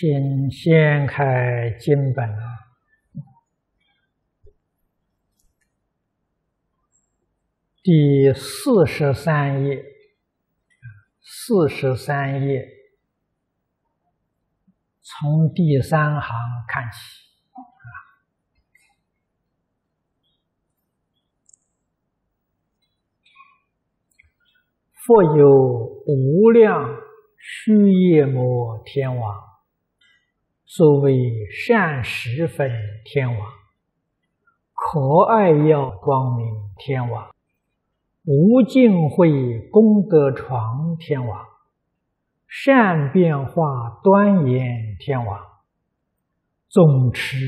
请掀开经本，第四十三页，四十三页，从第三行看起。啊。复有无量须夜摩天王，所谓善十分天王，可爱耀光明天王，无尽慧功德床天王，善变化端严天王，总持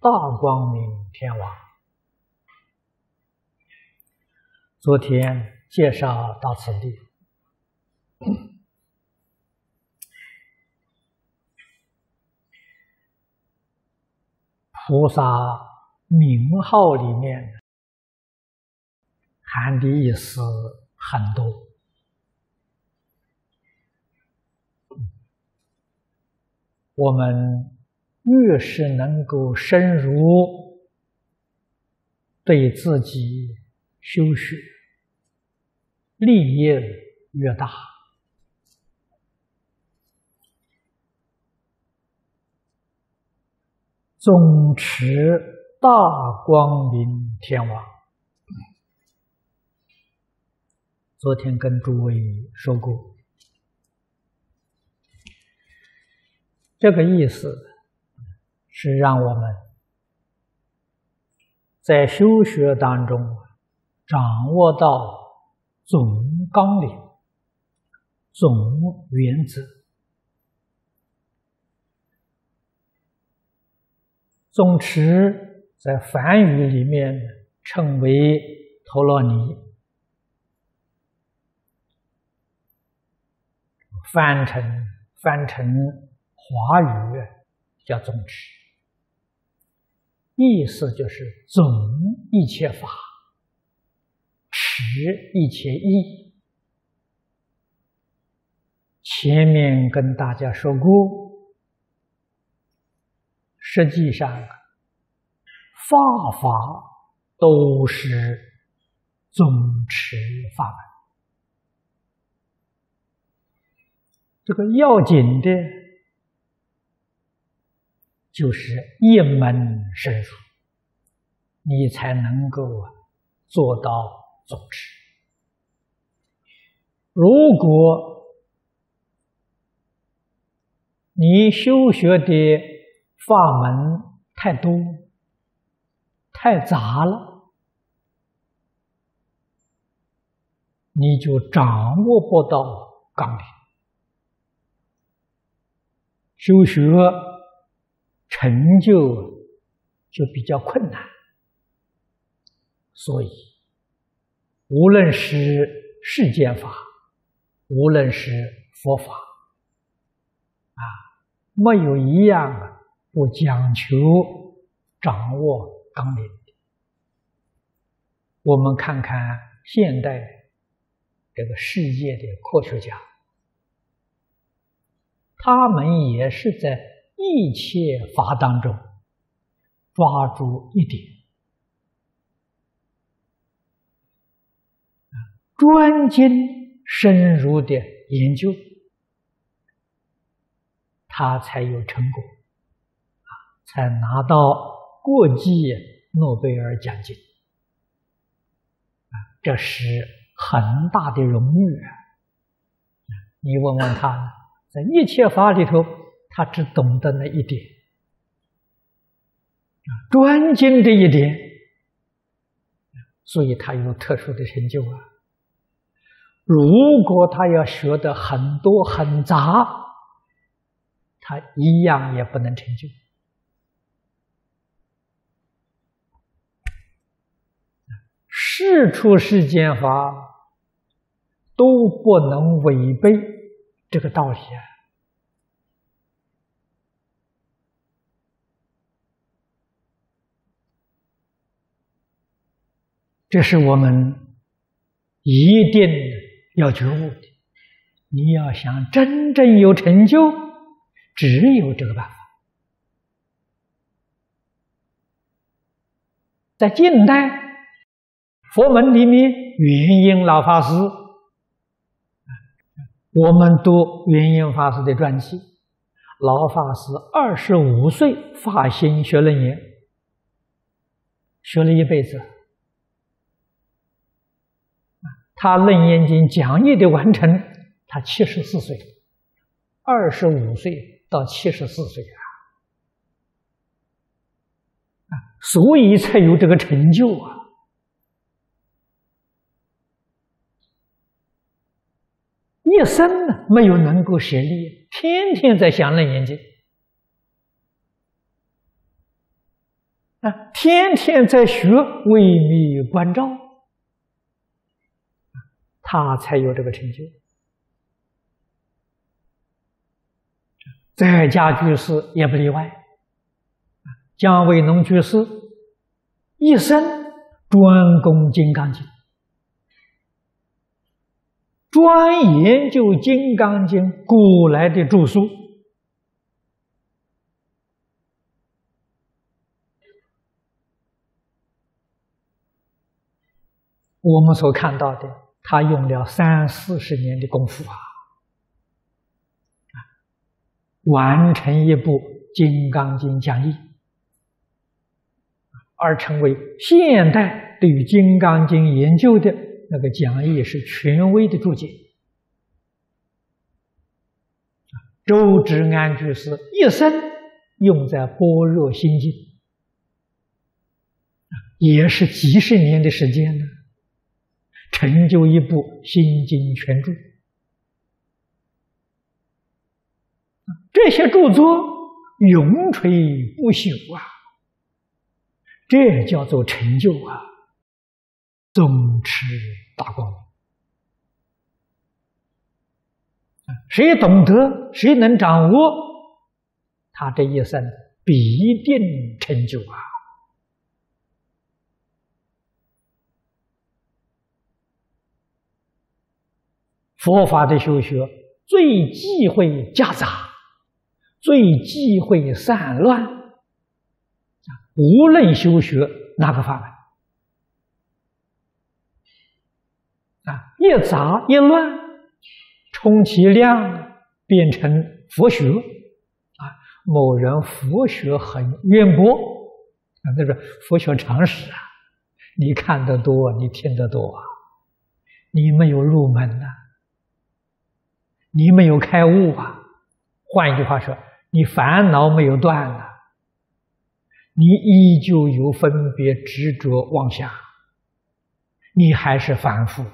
大光明天王。昨天介绍到此地。菩萨名号里面含的意思很多，我们越是能够深入对自己修学利益越大。总持大光明天王，昨天跟诸位说过，这个意思是让我们在修学当中掌握到总纲领、总原则。总持在梵语里面称为陀罗尼，翻成翻成华语叫总持，意思就是总一切法，持一切义。前面跟大家说过。实际上，法法都是总持法门。这个要紧的，就是一门深入，你才能够做到总持。如果你修学的，法门太多，太杂了，你就掌握不到纲领，修学成就就比较困难。所以，无论是世间法，无论是佛法，啊，没有一样啊。不讲求掌握纲领我们看看现代这个世界的科学家，他们也是在一切法当中抓住一点，专精深入的研究，他才有成果。才拿到国际诺贝尔奖金，啊，这是很大的荣誉啊！你问问他，在一切法里头，他只懂得那一点，啊，专精这一点，所以他有特殊的成就啊。如果他要学的很多很杂，他一样也不能成就。事出世间法都不能违背这个道理啊！这是我们一定要觉悟的。你要想真正有成就，只有这个办法。在近代佛门里面，元婴老法师，我们读元婴法师的传记，老法师二十五岁发心学楞严，学了一辈子。他《楞严经》讲义的完成，他七十四岁，二十五岁到七十四岁啊，啊，所以才有这个成就啊。一生呢没有能够舍利，天天在想《楞严经》，啊，天天在学微密关照。他才有这个成就。在家居士也不例外。姜维农居士一生专攻《金刚经》，专研究《金刚经》古来的著书。我们所看到的。他用了三四十年的功夫啊，完成一部《金刚经》讲义，而成为现代对于《金刚经》研究的那个讲义是权威的注解。周之安居士一生用在《般若心经》，也是几十年的时间呢。成就一部《心经全注》，这些著作永垂不朽啊！这叫做成就啊，总持大光明。谁懂得，谁能掌握，他这一生必定成就啊！佛法的修学最忌讳夹杂，最忌讳散乱。无论修学哪个法门，啊，一杂一乱，充其量变成佛学。啊，某人佛学很渊博，啊，这个佛学常识啊，你看得多，你听得多啊，你没有入门呐。你没有开悟啊！换一句话说，你烦恼没有断呢，你依旧有分别执着妄想，你还是凡夫，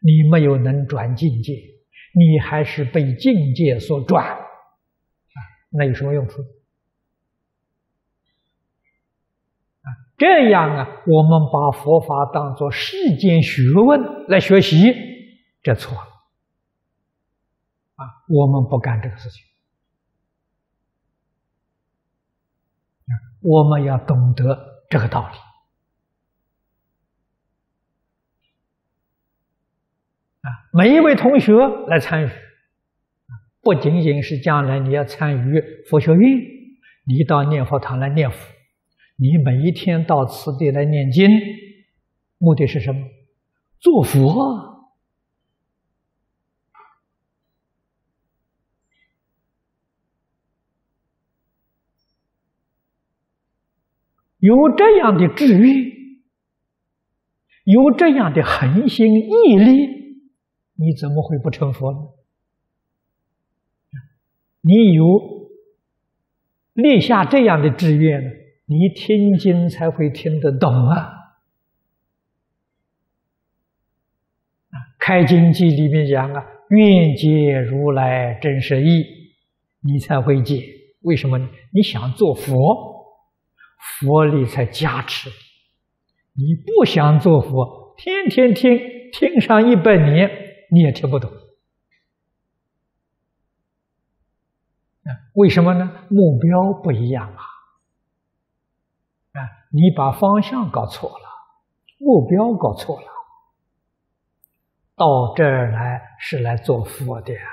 你没有能转境界，你还是被境界所转，啊，那有什么用处？啊，这样啊，我们把佛法当作世间学问来学习，这错了。啊，我们不干这个事情。我们要懂得这个道理。每一位同学来参与，不仅仅是将来你要参与佛学院，你到念佛堂来念佛，你每一天到此地来念经，目的是什么？做佛。有这样的志愿，有这样的恒心毅力，你怎么会不成佛呢？你有立下这样的志愿，你听经才会听得懂啊！《开经记》里面讲啊，“愿解如来真实义”，你才会解。为什么呢？你想做佛。佛力才加持你，不想做佛，天天听听上一百年，你也听不懂。啊，为什么呢？目标不一样啊！啊，你把方向搞错了，目标搞错了。到这儿来是来做佛的啊。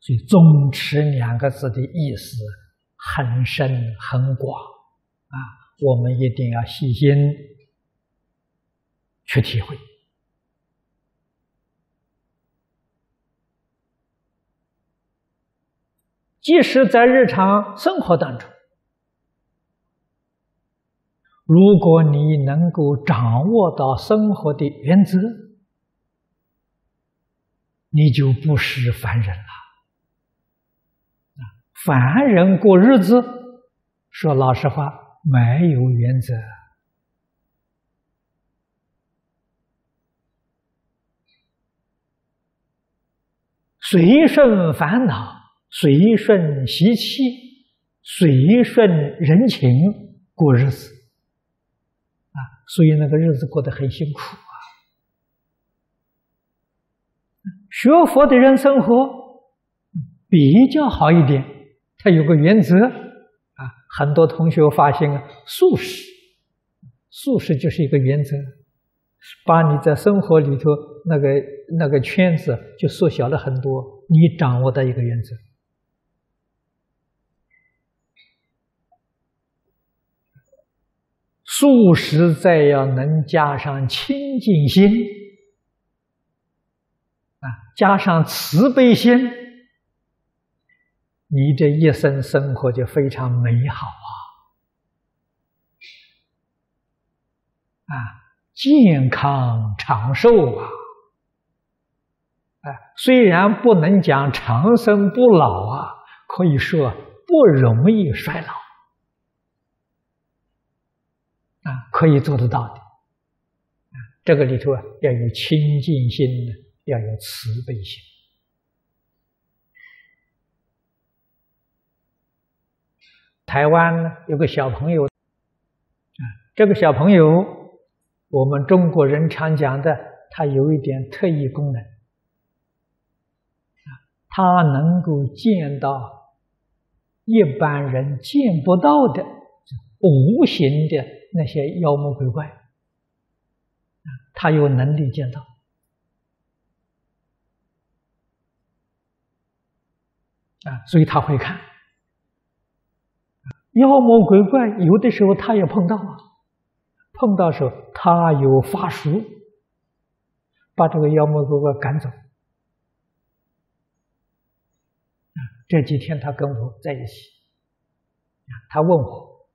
所以“宗持”两个字的意思很深很广啊。我们一定要细心去体会。即使在日常生活当中，如果你能够掌握到生活的原则，你就不是凡人了。凡人过日子，说老实话，没有原则，随顺烦恼，随顺习气，随顺人情过日子，啊，所以那个日子过得很辛苦啊。学佛的人生活比较好一点。他有个原则，很多同学发现啊，素食，素食就是一个原则，把你在生活里头那个那个圈子就缩小了很多。你掌握的一个原则，素食再要能加上清净心啊，加上慈悲心。你这一生生活就非常美好啊！啊，健康长寿啊！哎，虽然不能讲长生不老啊，可以说不容易衰老啊，可以做得到的。这个里头啊，要有清净心，要有慈悲心。台湾有个小朋友，啊，这个小朋友，我们中国人常讲的，他有一点特异功能，他能够见到一般人见不到的无形的那些妖魔鬼怪，啊，他有能力见到，啊，所以他会看。妖魔鬼怪有的时候他也碰到啊，碰到时候他有法术，把这个妖魔鬼怪赶走。这几天他跟我在一起，他问我，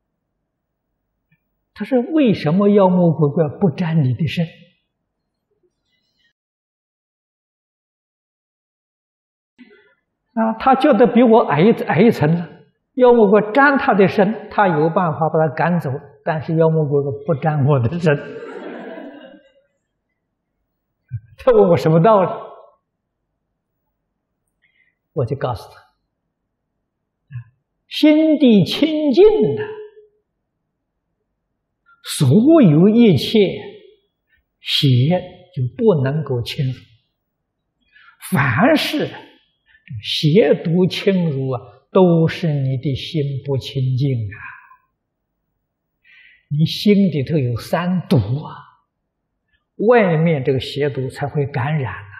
他说为什么妖魔鬼怪不沾你的身？啊，他觉得比我矮一矮一层了。妖魔鬼沾他的身，他有办法把他赶走，但是妖魔鬼怪不沾我的身。他问我什么道理，我就告诉他：心地清净的，所有一切邪就不能够侵入；凡是邪毒侵入啊。都是你的心不清净啊！你心里头有三毒啊，外面这个邪毒才会感染啊。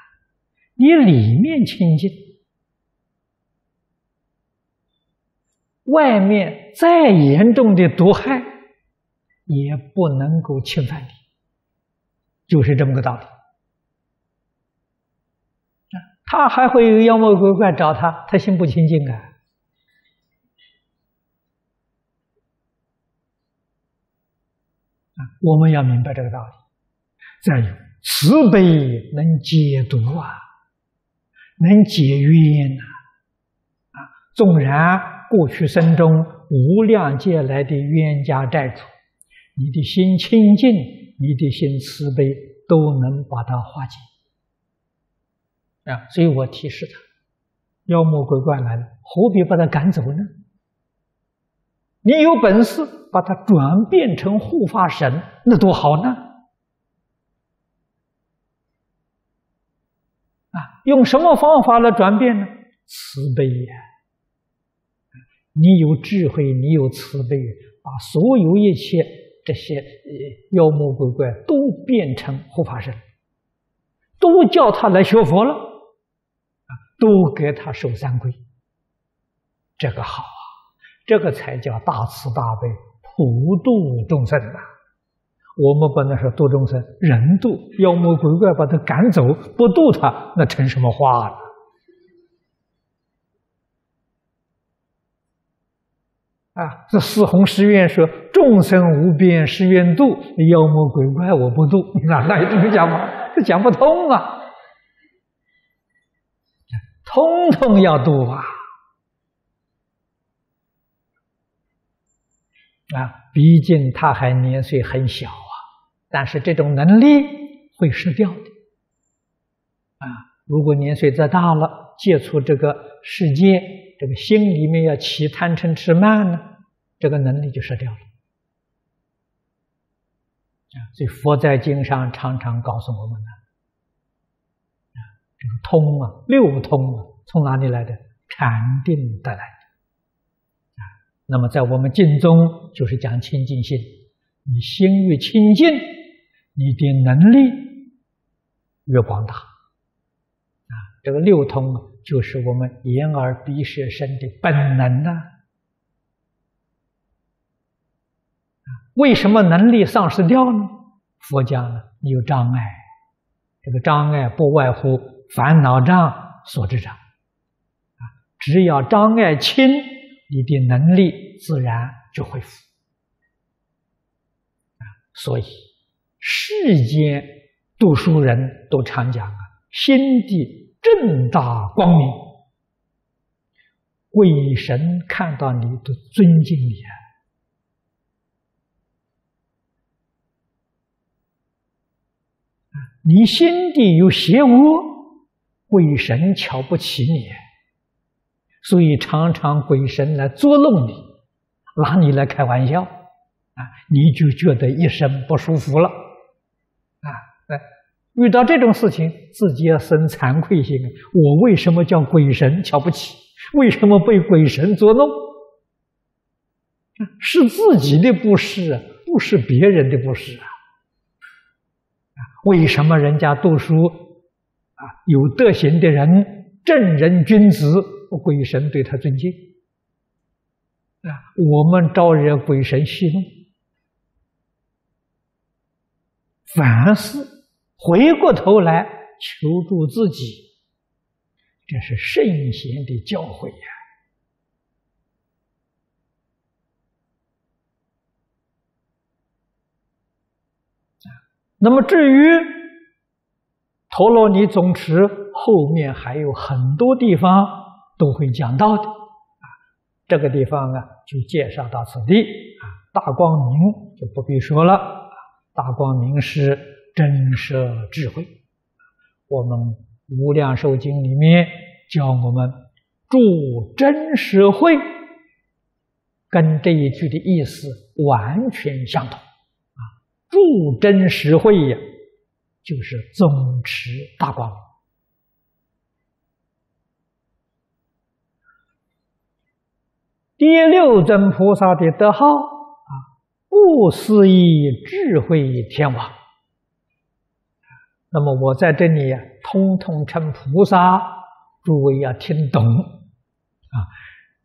你里面清净，外面再严重的毒害也不能够侵犯你，就是这么个道理。他还会有妖魔鬼怪找他，他心不清净啊。我们要明白这个道理。再有，慈悲能解毒啊，能解冤呐！啊，纵然过去生中无量劫来的冤家债主，你的心清净，你的心慈悲，都能把它化解。啊，所以我提示他：妖魔鬼怪来了，何必把他赶走呢？你有本事把它转变成护法神，那多好呢！啊，用什么方法来转变呢？慈悲呀！你有智慧，你有慈悲，把所有一切这些妖魔鬼怪都变成护法神，都叫他来学佛了。啊，都给他受三皈，这个好，这个才叫大慈大悲，普度众生呐。我们不能说度众生，人度妖魔鬼怪把他赶走，不度他，那成什么话了？啊，这四弘誓愿说众生无边誓愿度，妖魔鬼怪我不度，那那这么讲吗？这讲不通啊！通通要度啊！啊，毕竟他还年岁很小啊，但是这种能力会失掉的。啊，如果年岁再大了，接触这个世界，这个心里面要起贪嗔痴慢呢，这个能力就失掉了。啊，所以佛在经上常常告诉我们呢。这个通啊，六通啊，从哪里来的？禅定得来。那么在我们经中就是讲清净心，你心越清净，你的能力越广大啊。这个六通，就是我们眼耳鼻舌身的本能呐。为什么能力丧失掉呢？佛讲了，你有障碍，这个障碍不外乎。烦恼障所致障，啊，只要障碍轻，你的能力自然就恢复。啊，所以世间读书人都常讲啊，心地正大光明，鬼神看到你都尊敬你啊，你心地有邪恶。鬼神瞧不起你，所以常常鬼神来捉弄你，拿你来开玩笑，啊，你就觉得一身不舒服了，啊，遇到这种事情，自己要生惭愧心。我为什么叫鬼神瞧不起？为什么被鬼神捉弄？是自己的不是，不是别人的不是啊！为什么人家读书？啊，有德行的人，正人君子，鬼神对他尊敬。啊，我们招惹鬼神戏弄，凡事回过头来求助自己，这是圣贤的教诲呀。那么至于。陀罗尼总持后面还有很多地方都会讲到的啊，这个地方啊就介绍到此地啊。大光明就不必说了，大光明是真实智慧。我们《无量寿经》里面教我们住真实慧，跟这一句的意思完全相同啊。住真实慧呀。就是总持大光明，第六尊菩萨的德号啊，不思议智慧天王。那么我在这里呀，通通称菩萨，诸位要听懂啊。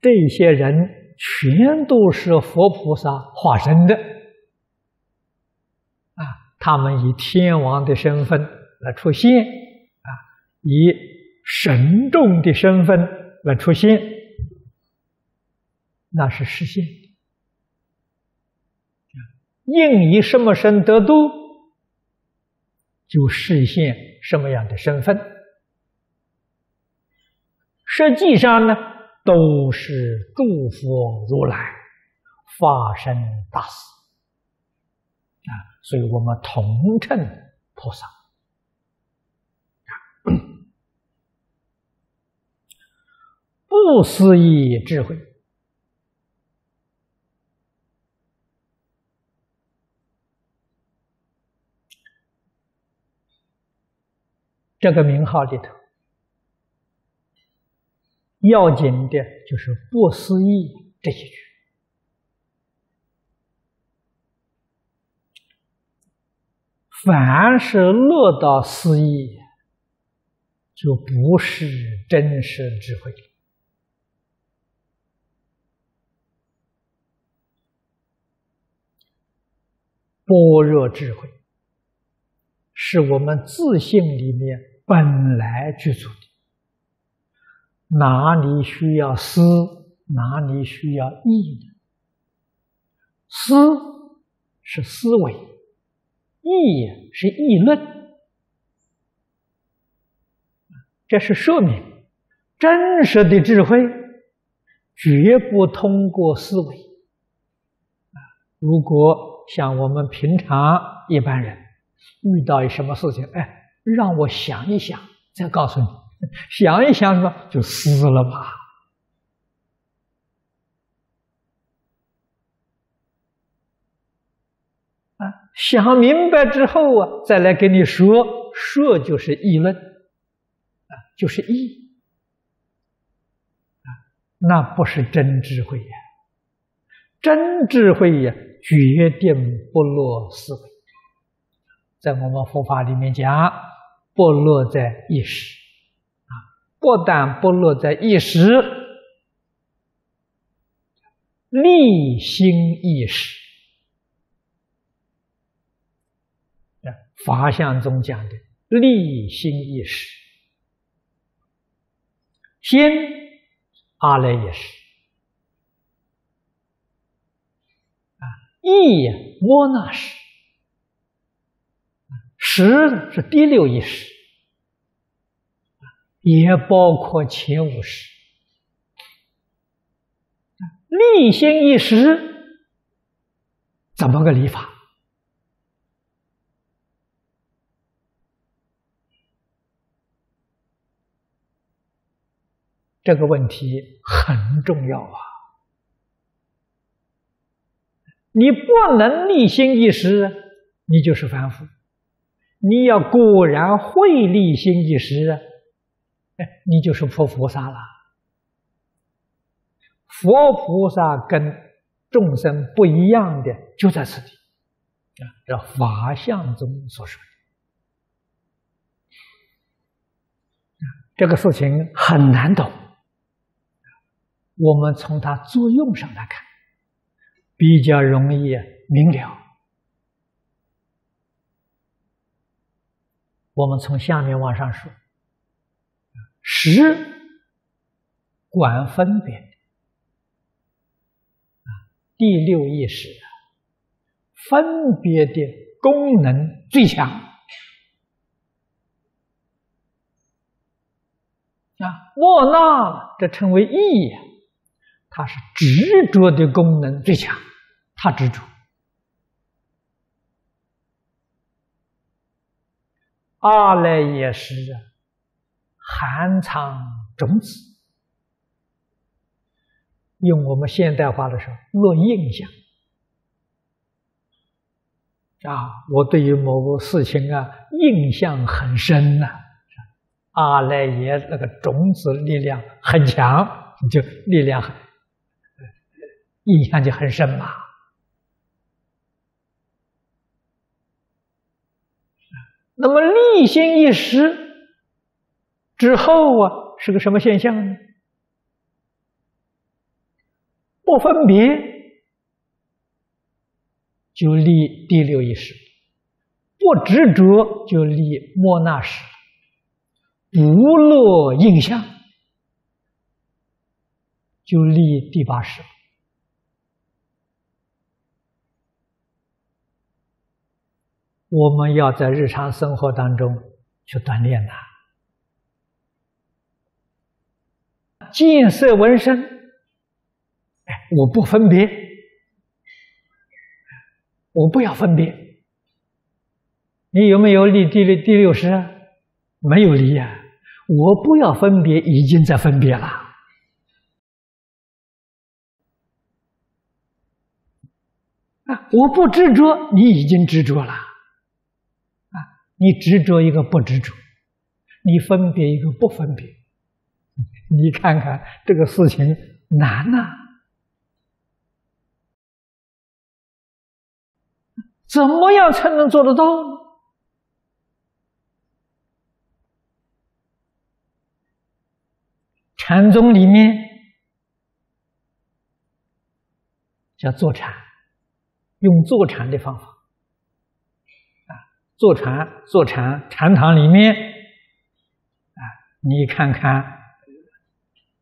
这些人全都是佛菩萨化身的啊。他们以天王的身份来出现，啊，以神众的身份来出现，那是实现的。应以什么身得度，就实现什么样的身份。实际上呢，都是诸佛如来化身大事。啊，所以我们同称菩萨，不思议智慧，这个名号里头，要紧的就是“不思议”这一句。凡是落到思意，就不是真实智慧。般若智慧是我们自信里面本来具足的，哪里需要思，哪里需要意呢？思是思维，意是议论，这是说明真实的智慧绝不通过思维。如果。像我们平常一般人遇到什么事情，哎，让我想一想，再告诉你，想一想什么就死了吧。啊，想明白之后啊，再来跟你说，说就是议论，啊，就是议，啊，那不是真智慧呀，真智慧呀。决定不落思维，在我们佛法里面讲，不落在意识啊，不但不落在意识，立心意识。啊，法相中讲的立心意识，心阿赖耶识。意摩那识，识是第六意识，也包括前五识。立心一识怎么个理法？这个问题很重要啊！你不能立心一时，你就是凡夫。你要果然会立心一时，哎，你就是佛菩萨了。佛菩萨跟众生不一样的就在此地啊，这法相中所说的。这个事情很难懂，我们从它作用上来看。比较容易明了。我们从下面往上说，识管分别啊，第六意识分别的功能最强啊，莫那这称为意，它是执着的功能最强。它执着，阿赖耶识含藏种子，用我们现代化的时候，落印象啊！我对于某个事情啊，印象很深呐。阿赖耶那个种子力量很强，就力量很，印象就很深嘛。那么立心一时之后啊，是个什么现象呢？不分别就立第六意识，不执着就立莫那识，不落印象就立第八识。我们要在日常生活当中去锻炼它，见色闻声，哎，我不分别，我不要分别。你有没有立第六第六识？没有离呀，我不要分别，已经在分别了。啊，我不执着，你已经执着了。你执着一个不执着，你分别一个不分别，你看看这个事情难呐？怎么样才能做得到？禅宗里面叫坐禅，用坐禅的方法，坐禅坐禅禅堂里面啊，你看看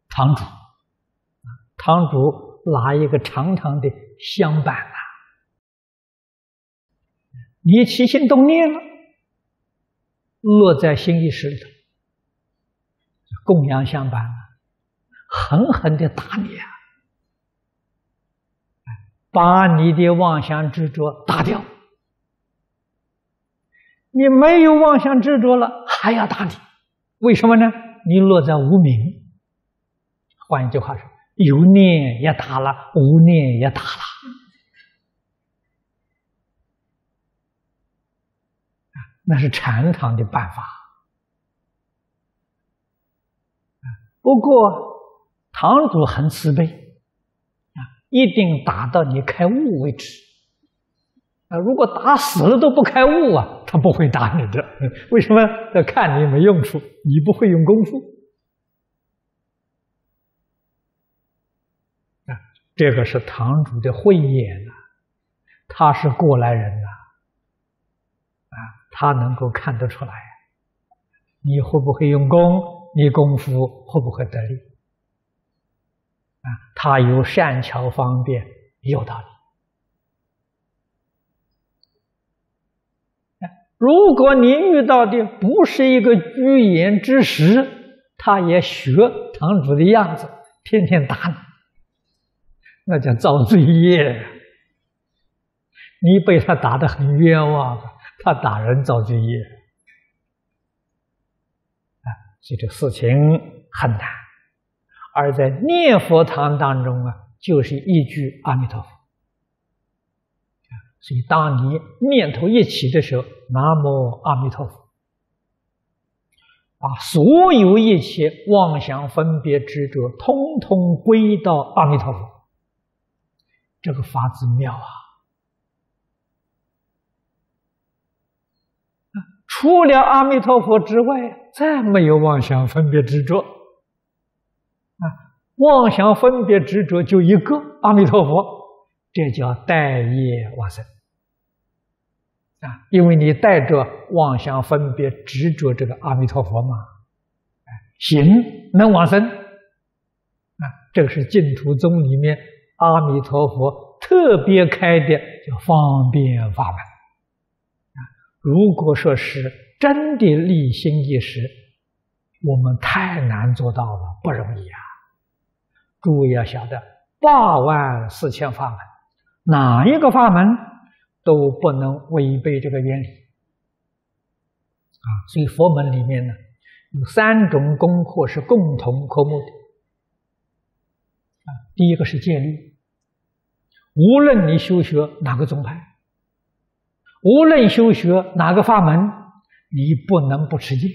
堂主堂主拿一个长长的香板啊，你起心动念了，落在心意识里头，供养香板。狠狠的打你啊！把你的妄想执着打掉。你没有妄想执着了，还要打你，为什么呢？你落在无名。换一句话说，有念也打了，无念也打了。那是禅堂的办法。不过。堂主很慈悲，啊，一定打到你开悟为止。啊，如果打死了都不开悟啊，他不会打你的。为什么？他看你没用处，你不会用功夫。啊，这个是堂主的慧眼呐，他是过来人呐，啊，他能够看得出来，你会不会用功，你功夫会不会得力。啊，他有善巧方便，有道理。如果你遇到的不是一个居延之时，他也学堂主的样子，天天打你，那叫造罪业。你被他打得很冤枉，他打人造罪业。啊，这个事情很难。而在念佛堂当中啊，就是一句阿弥陀佛所以当你念头一起的时候，南无阿弥陀佛，把所有一切妄想分别执着，通通归到阿弥陀佛。这个法子妙啊！除了阿弥陀佛之外，再没有妄想分别执着。啊妄想分别执着就一个阿弥陀佛，这叫待业往生啊！因为你带着妄想分别执着这个阿弥陀佛嘛，行能往生啊！这个是净土宗里面阿弥陀佛特别开的叫方便法门啊！如果说是真的立心一时，我们太难做到了，不容易啊！诸位要晓得，八万四千法门，哪一个法门都不能违背这个原理啊！所以佛门里面呢，有三种功课是共同科目的啊。第一个是戒律，无论你修学哪个宗派，无论修学哪个法门，你不能不持戒。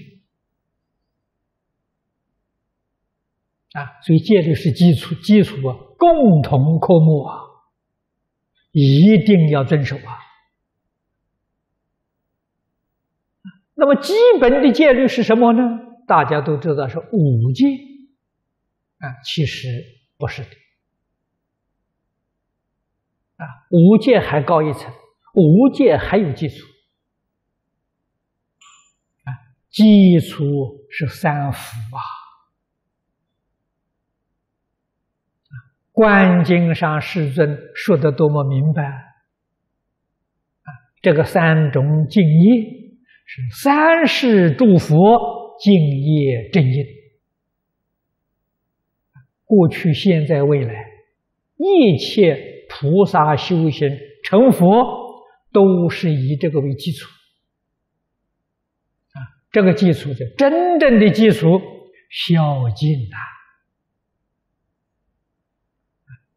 啊，所以戒律是基础，基础啊，共同科目啊，一定要遵守啊。那么基本的戒律是什么呢？大家都知道是五戒啊，其实不是的啊，五戒还高一层，五戒还有基础啊，基础是三福啊。观经上世尊说的多么明白啊！这个三种敬业是三世诸佛敬业正因，过去、现在、未来，一切菩萨修行成佛，都是以这个为基础啊！这个基础是真正的基础，孝敬啊！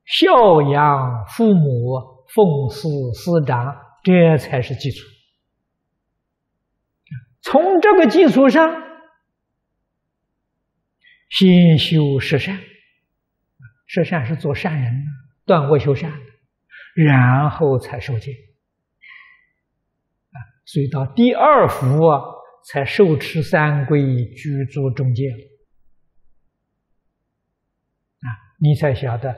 孝养父母，奉事师长，这才是基础。从这个基础上，先修十善，十善是做善人，断恶修善，然后才受戒。啊，所以到第二福啊，才受持三规，居住中戒。你才晓得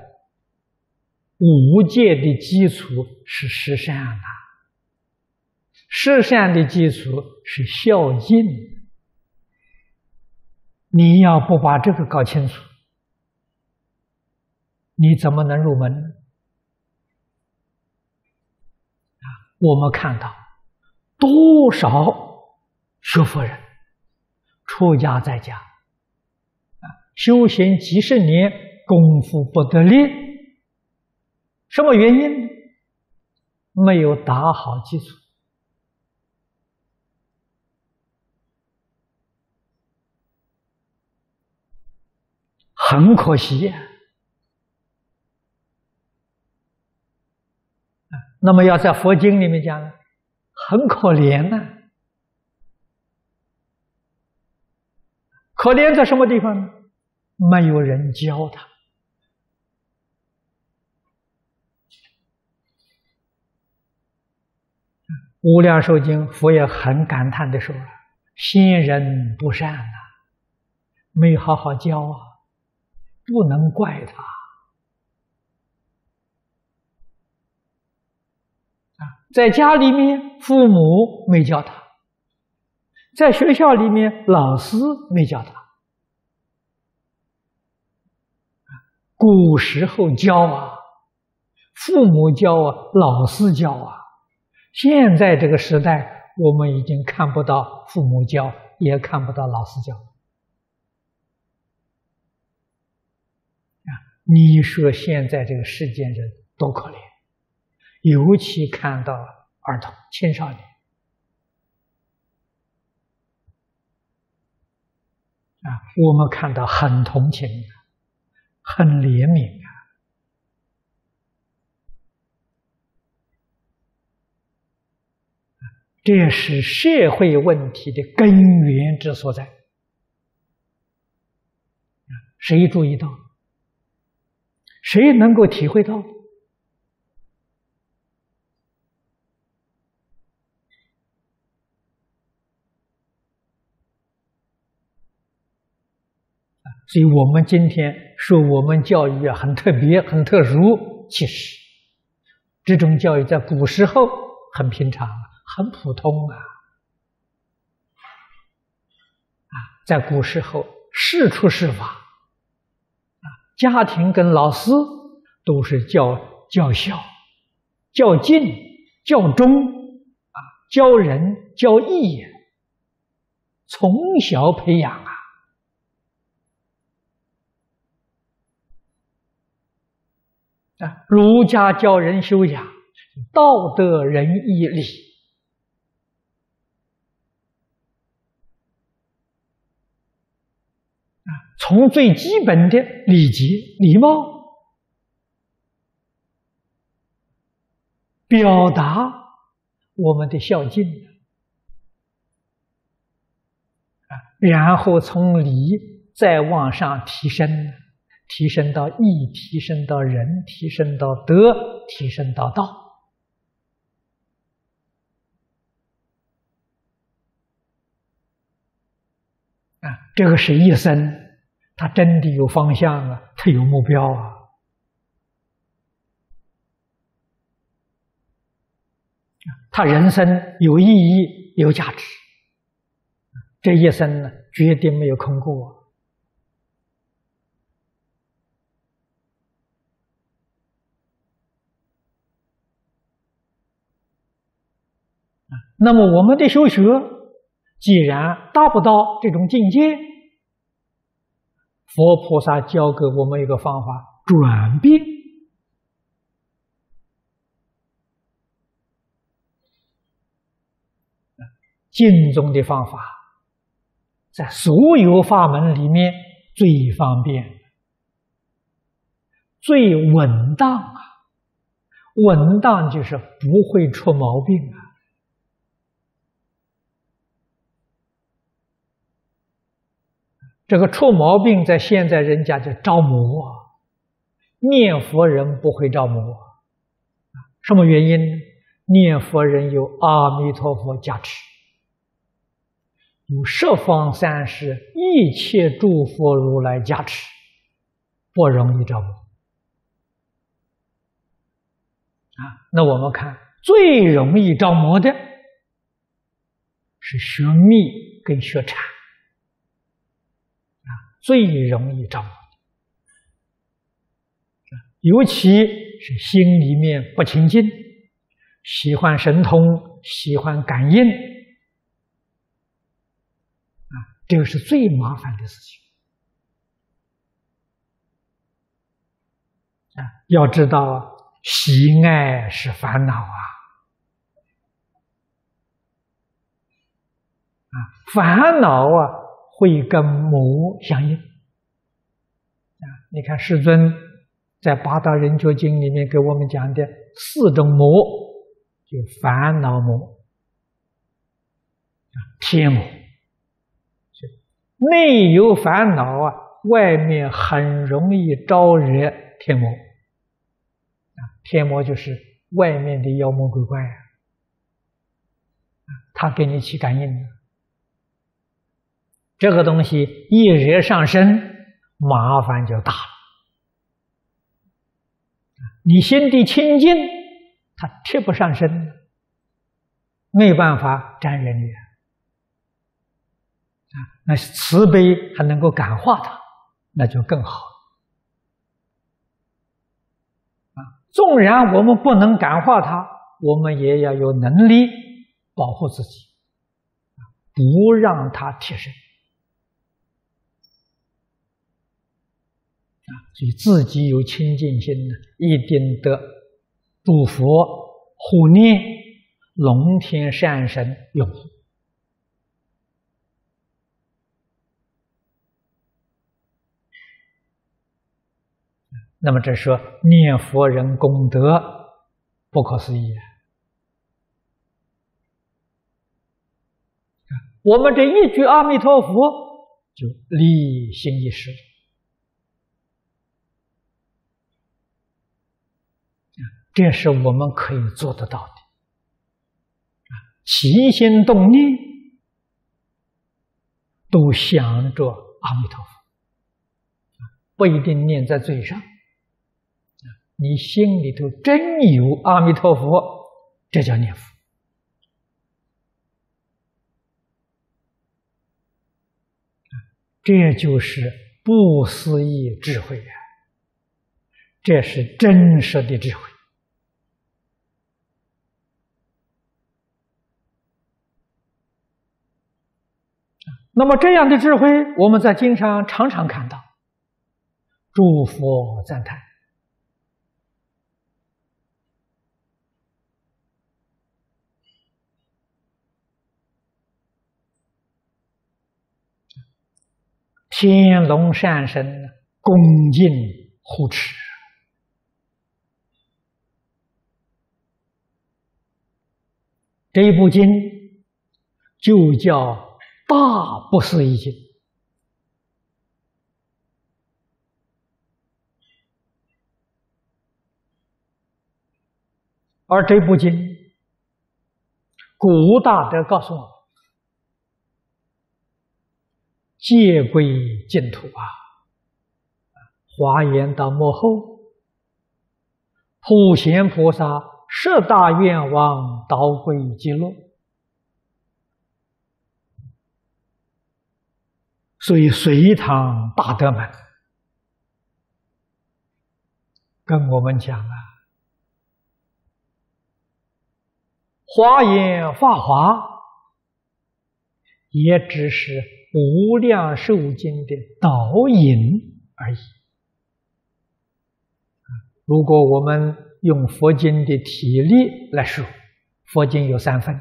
五戒的基础是十善呐，十善的基础是孝敬。你要不把这个搞清楚，你怎么能入门？啊，我们看到多少学佛人出家在家，啊，修行几十年，功夫不得力，什么原因？没有打好基础，很可惜呀。那么要在佛经里面讲，很可怜呐。可怜在什么地方呢？没有人教他。无量寿经佛也很感叹的说：“先人不善呐，没好好教啊，不能怪他啊。”在家里面，父母没教他；在学校里面，老师没教他。古时候教啊，父母教啊，老师教啊。现在这个时代，我们已经看不到父母教，也看不到老师教。啊，你说现在这个世间人多可怜！尤其看到儿童、青少年啊，我们看到很同情，很怜悯啊，这是社会问题的根源之所在。谁注意到？谁能够体会到？所以我们今天说我们教育啊很特别、很特殊，其实这种教育在古时候很平常、很普通啊。啊，在古时候，事出事法，啊，家庭跟老师都是教教孝、教敬、教忠，啊，教人、教义，从小培养啊。啊，儒家教人修养，道德仁义礼啊，从最基本的礼节、礼貌，表达我们的孝敬啊，然后从礼再往上提升。提升到义，提升到仁，提升到德，提升到道。啊，这个是一生，他真的有方向啊，他有目标啊。他人生有意义、有价值，这一生呢，绝对没有空过。那么我们的修学，既然达不到这种境界，佛菩萨教给我们一个方法：转变。净宗的方法，在所有法门里面最方便、最稳当啊！稳当就是不会出毛病啊！这个出毛病，在现在人家就着魔，念佛人不会着魔，什么原因呢？念佛人有阿弥陀佛加持，有十方三世一切诸佛如来加持，不容易着魔啊。那我们看最容易着魔的是学密跟学禅，最容易着魔的，尤其是心里面不清净，喜欢神通，喜欢感应。啊，这个是最麻烦的事情。啊，要知道喜爱是烦恼啊，啊，烦恼啊会跟魔相应。啊，你看世尊在《八大人觉经》里面给我们讲的四种魔，就烦恼魔，天魔，内有烦恼啊，外面很容易招惹天魔啊。天魔就是外面的妖魔鬼怪啊，他给你起感应的，这个东西一惹上身，麻烦就大了。你心地清净，他贴不上身，没办法沾染你啊。那慈悲还能够感化他，那就更好。纵然我们不能感化他，我们也要有能力保护自己，不让他贴身啊！所以自己有清净心呢，一定得诸佛护念、龙天善神拥护。那么这说念佛人功德不可思议啊！我们这一句阿弥陀佛就立心一时这是我们可以做得到的啊！起心动念都想着阿弥陀佛不一定念在嘴上。你心里头真有阿弥陀佛，这叫念佛。这就是不思议智慧呀！这是真实的智慧。那么这样的智慧，我们在经上常常看到，诸佛赞叹。天龙善神恭敬护持，这一部经就叫大不思议经，而这部经，古大德告诉我。戒归净土啊！华严到幕后，普贤菩萨十大愿望导归极乐，所以隋唐大德们跟我们讲啊，华严法华也只是。无量寿经的导引而已。如果我们用佛经的体例来说，佛经有三分：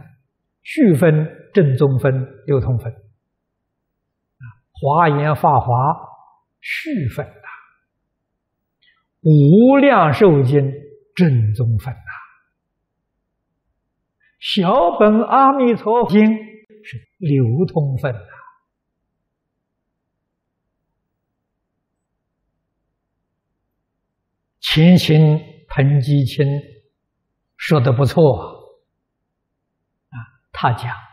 序分、正宗分、流通分。华严法华续分呐，无量寿经正宗分呐，小本阿弥陀经是流通分呐。勤勤彭基清说的不错啊，他讲《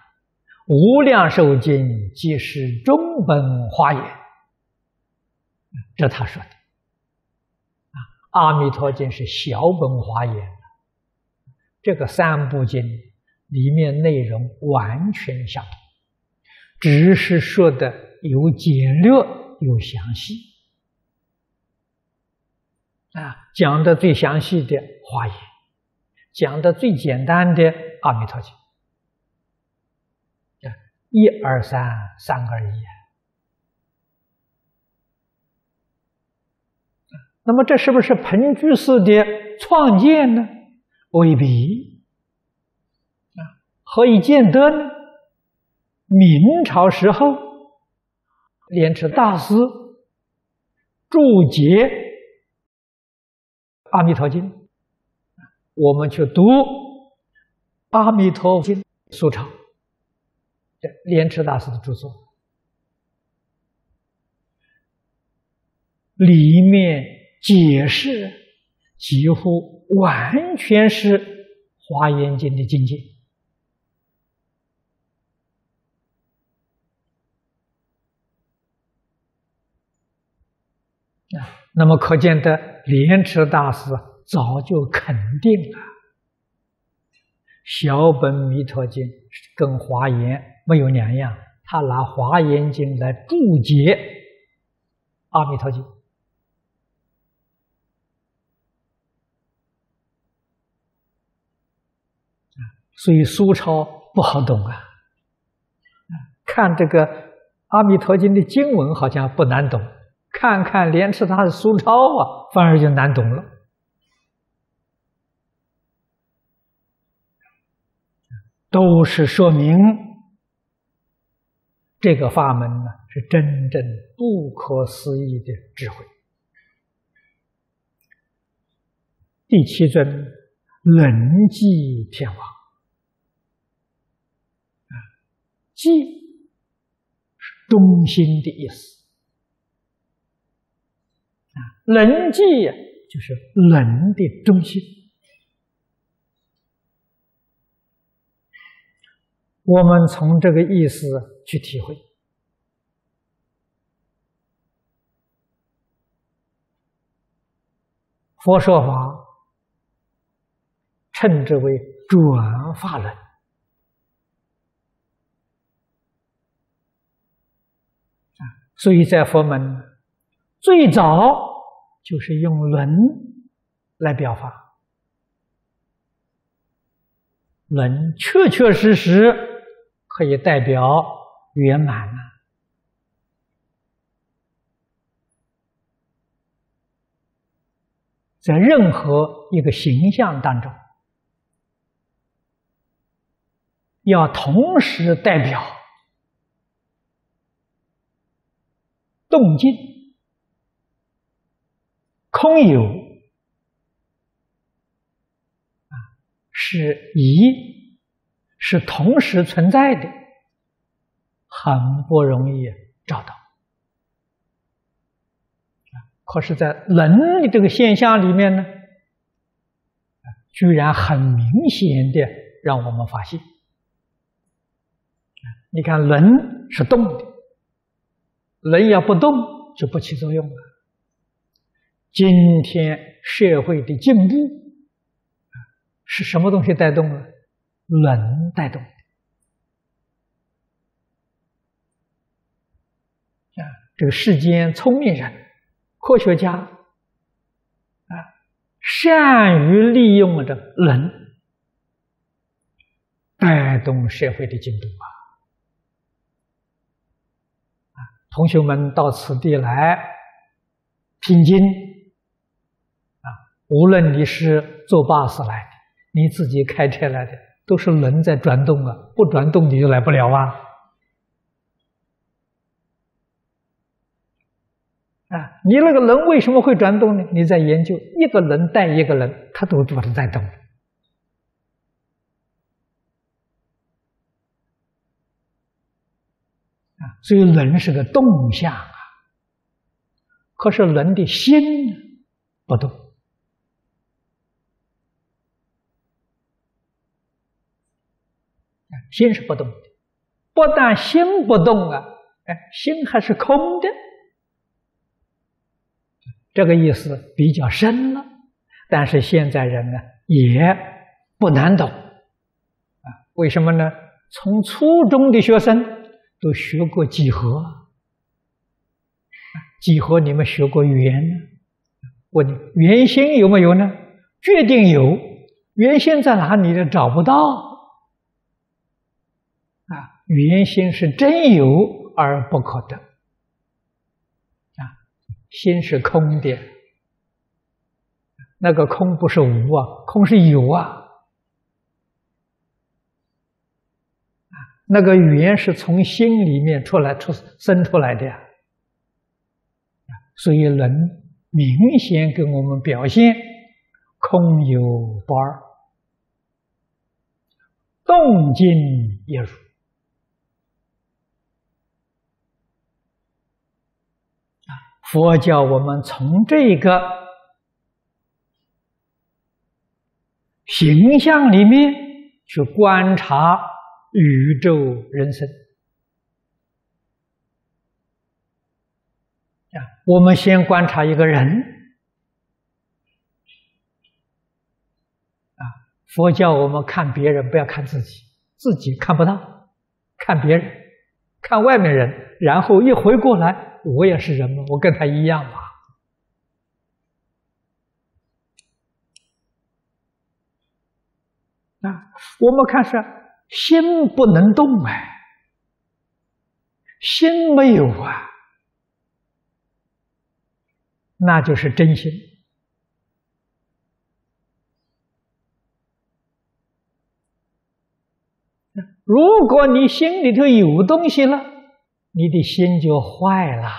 无量寿经》即是中本华严，这他说的。阿弥陀经是小本华严，这个三部经里面内容完全相同，只是说的有简略有详细。啊，讲的最详细的华严，讲的最简单的阿弥陀经，一二三，三个而已。那么这是不是彭居士的创建呢？未必。啊，何以见得呢？明朝时候，莲池大师注解《阿弥陀经》，我们去读《阿弥陀经》苏抄，这莲池大师的著作里面。解释几乎完全是《华严经》的境界啊，那么可见的莲池大师早就肯定了，小本弥陀经跟华严没有两样，他拿华严经来注解阿弥陀经。所以苏超不好懂啊！看这个《阿弥陀经》的经文好像不难懂，看看莲池大的苏超啊，反而就难懂了。都是说明这个法门呢，是真正不可思议的智慧。第七尊人际天王。啊寂是中心的意思啊，人寂呀，就是人的中心。我们从这个意思去体会，佛说法称之为转法轮。所以在佛门，最早就是用轮来表法，轮确确实实可以代表圆满了。在任何一个形象当中，要同时代表。动静、空有啊，是一，是同时存在的，很不容易找到。可是，在人的这个现象里面呢，居然很明显的让我们发现。你看，人是动的。人要不动就不起作用了。今天社会的进步是什么东西带动了？能带动。啊，这个世间聪明人、科学家啊，善于利用这人带动社会的进步啊。同学们到此地来听经啊，无论你是坐巴士来的，你自己开车来的，都是轮在转动啊，不转动你就来不了啊！啊，你那个轮为什么会转动呢？你在研究一个轮带一个轮，它都把它在动啊。所以人是个动向啊，可是人的心不动，心是不动的。不但心不动啊，哎，心还是空的。这个意思比较深了。但是现在人呢也不难懂啊？为什么呢？从初中的学生都学过几何，几何你们学过圆？问圆心有没有呢？决定有，圆心在哪里呢？找不到啊！圆心是真有而不可得啊，心是空的。那个空不是无啊，空是有啊。那个缘是从心里面出来、出生出来的呀。所以能明显给我们表现空有不二，动静也如。佛教我们从这个。形象里面去观察宇宙人生啊，我们先观察一个人啊。佛教我们看别人，不要看自己，自己看不到，看别人，看外面人，然后一回过来，我也是人嘛，我跟他一样嘛。啊，我们看是心不能动哎，心没有啊，那就是真心。如果你心里头有东西了，你的心就坏了，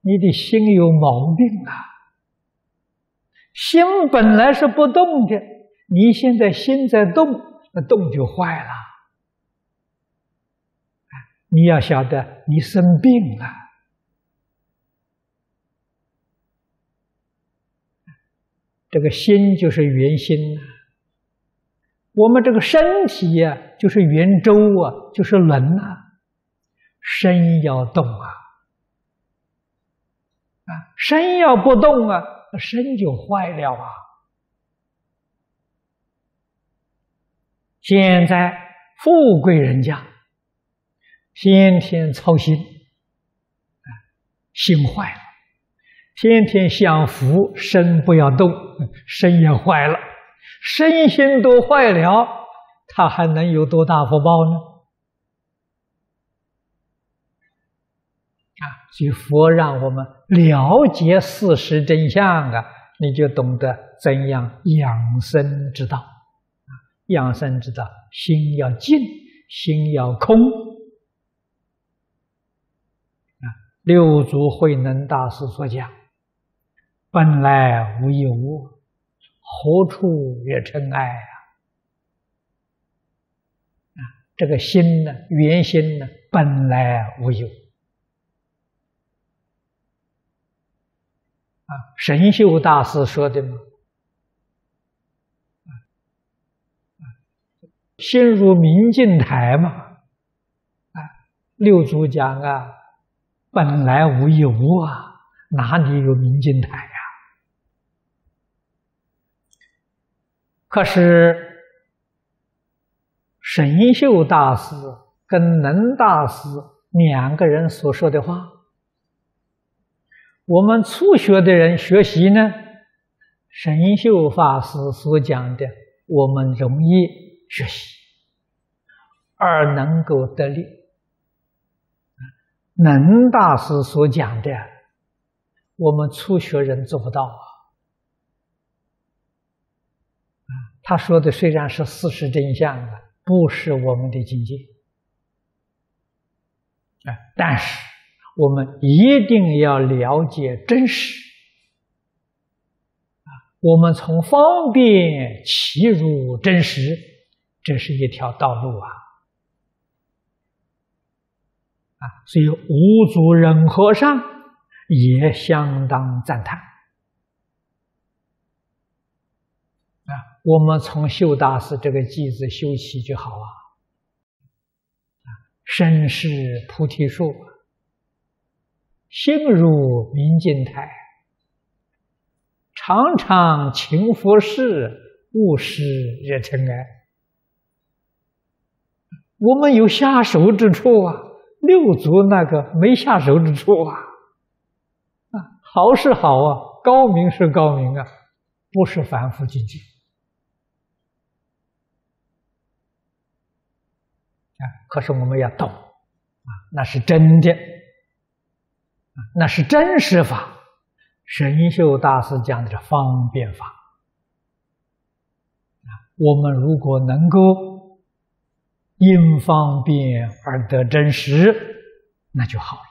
你的心有毛病了。心本来是不动的。你现在心在动，那动就坏了。你要晓得，你生病了。这个心就是圆心呐，我们这个身体呀，就是圆周啊，就是轮呐。身要动啊，啊，身要不动啊，身就坏了啊。现在富贵人家，天天操心，啊，心坏了；天天享福，身不要动，身也坏了。身心都坏了，他还能有多大福报呢？啊，所以佛让我们了解事实真相啊，你就懂得怎样养生之道。养生之道，心要静，心要空。啊，六祖慧能大师所讲：“本来无一物，何处惹尘埃？”啊，啊，这个心呢，原心呢，本来无有。啊，神秀大师说的嘛。心如明镜台嘛，啊，六祖讲啊，本来无一物啊，哪里有明镜台呀？可是神秀大师跟能大师两个人所说的话，我们初学的人学习呢，神秀法师所讲的，我们容易。学习而能够得力，能大师所讲的，我们初学人做不到啊。他说的虽然是事实真相啊，不是我们的境界啊，但是我们一定要了解真实啊。我们从方便起入真实。这是一条道路啊！啊，所以五祖忍和尚也相当赞叹。啊，我们从修大师这个偈子修起就好啊！啊，身是菩提树，心如明镜台，常常勤佛事，勿使惹尘埃。我们有下手之处啊，六祖那个没下手之处啊。啊，好是好啊，高明是高明啊，不是凡夫境界。啊，可是我们要懂啊，那是真的，那是真实法。神秀大师讲的是方便法。我们如果能够因方便而得真实，那就好了。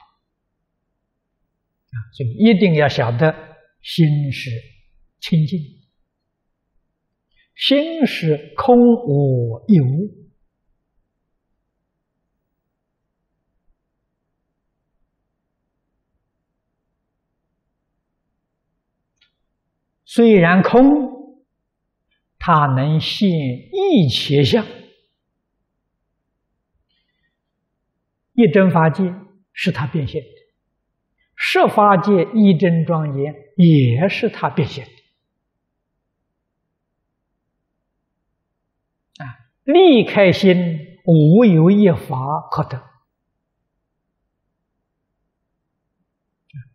所以一定要晓得心是清净，心是空无一物。虽然空，它能现一切相。一真法界是它变现的，十法界一真庄严也是它变现的。啊，离开心，无有一法可得，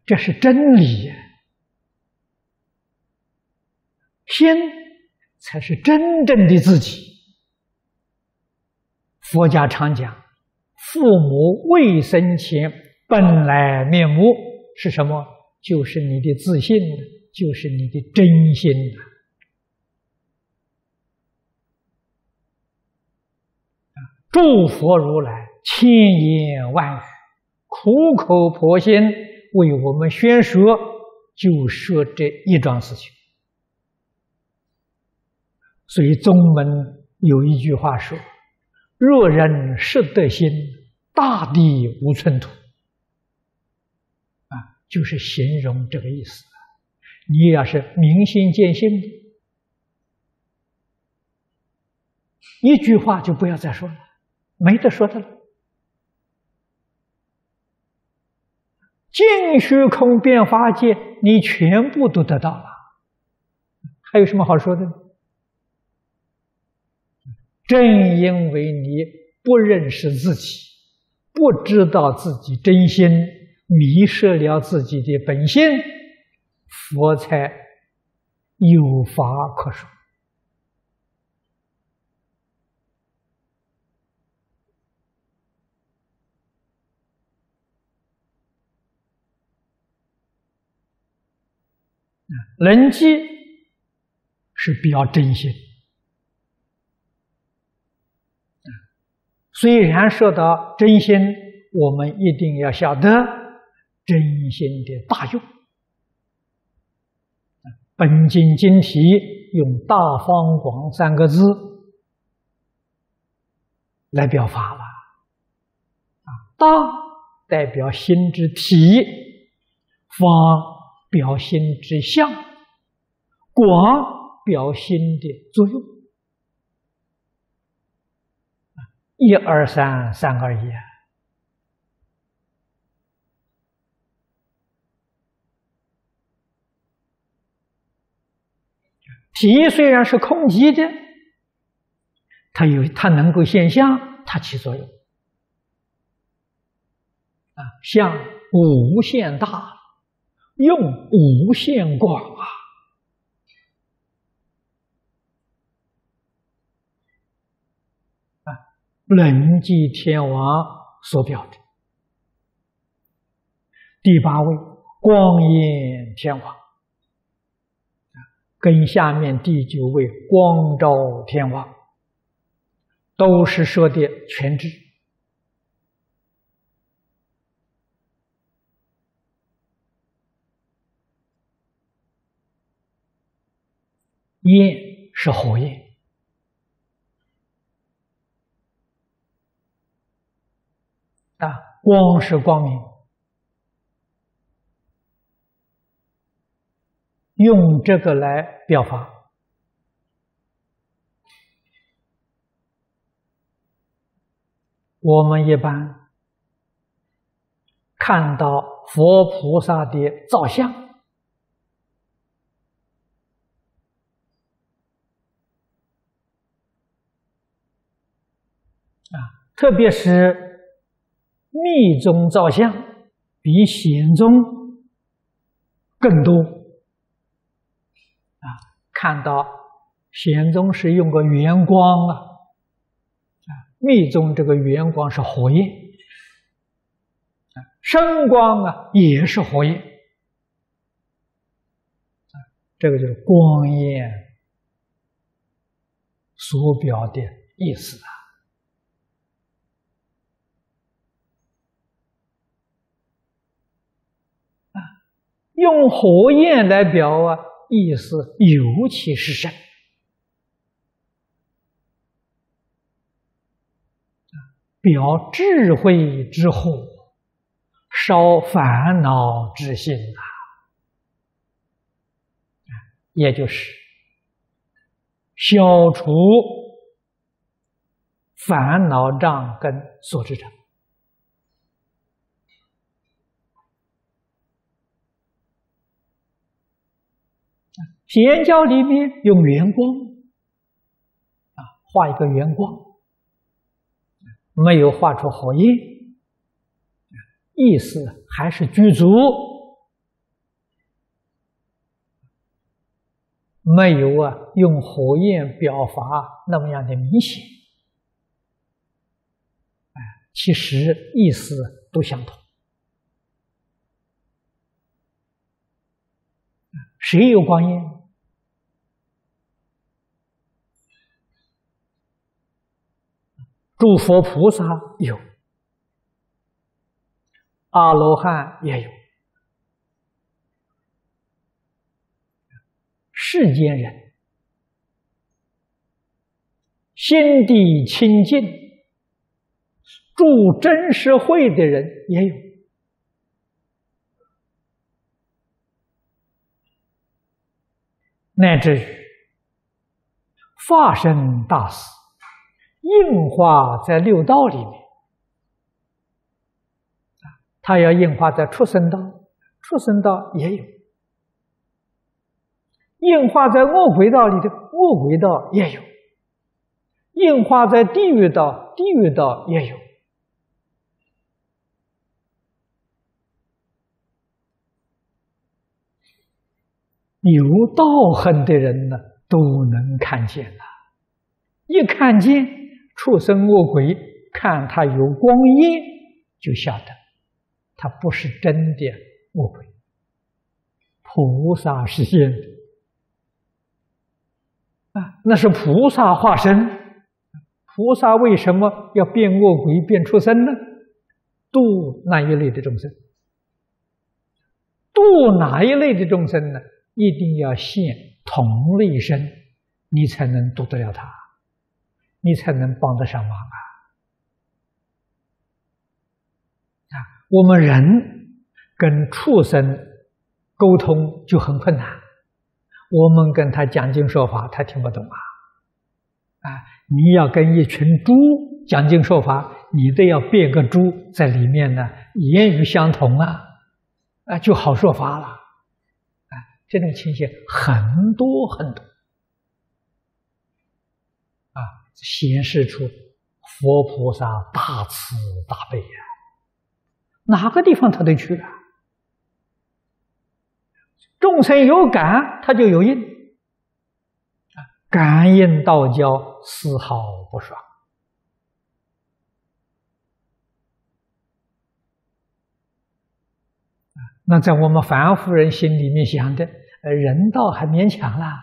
这是真理天。才是真正的自己。佛家常讲，父母未生前本来面目是什么？就是你的自信，就是你的真心啊诸佛如来千言万语，苦口婆心为我们宣说，就说这一桩事情。所以宗门有一句话说：“若人识得心，大地无寸土。”啊，就是形容这个意思。你要是明心见性，一句话就不要再说了，没得说的了。净虚空变化界，你全部都得到了，还有什么好说的呢？正因为你不认识自己，不知道自己真心，迷失了自己的本性，佛才有法可说。人机是比较真心。虽然说到真心，我们一定要晓得真心的大用。本经经题用“大方广”三个字来表法了。啊，大代表心之体，方表心之相，广表心的作用。一二三，三二一。体虽然是空寂的，它有它能够现象，它起作用。啊，像无限大，用无限广啊。人即天王所表的第八位光焰天王，跟下面第九位光照天王，都是说的全知。焰是火焰。啊光是光明。用这个来表法。我们一般看到佛菩萨的造像。啊特别是密宗造像比显宗更多啊。看到显宗是用个圆光啊，啊，密宗这个圆光是火焰啊，声光啊也是火焰啊，这个就是光焰。所表的意思，啊，用火焰来表啊，意思尤其是深，表智慧之火，烧烦恼之心呐，也就是。消除烦恼障根所知障。显教里面用圆光啊，画一个圆光，没有画出火焰，意思还是具足。没有啊，用火焰表法那么样的明显，哎，其实意思都相同。谁有光焰？诸佛菩萨有，阿罗汉也有。世间人心地清净，住真实会的人也有，乃至于化身大师硬化在六道里面，他要硬化在畜生道，畜生道也有。硬化在恶鬼道里的恶鬼道也有，硬化在地狱道地狱道也有，有道行的人呢都能看见了，一看见畜生恶鬼，看他有光焰，就晓得他不是真的恶鬼，菩萨是现的。啊，那是菩萨化身。菩萨为什么要变恶鬼、变畜生呢？度那一类的众生。度哪一类的众生呢？一定要现同类身，你才能度得了他，你才能帮得上忙啊！啊，我们人跟畜生沟通就很困难。我们跟他讲经说法，他听不懂啊！啊，你要跟一群猪讲经说法，你都要变个猪在里面呢，言语相同啊，啊，就好说法了。啊，这种情形很多很多，啊，显示出佛菩萨大慈大悲呀，哪个地方他都去了。众生有感，他就有应，感应道交丝毫不爽。那在我们凡夫人心里面想的，呃，人道还勉强啦，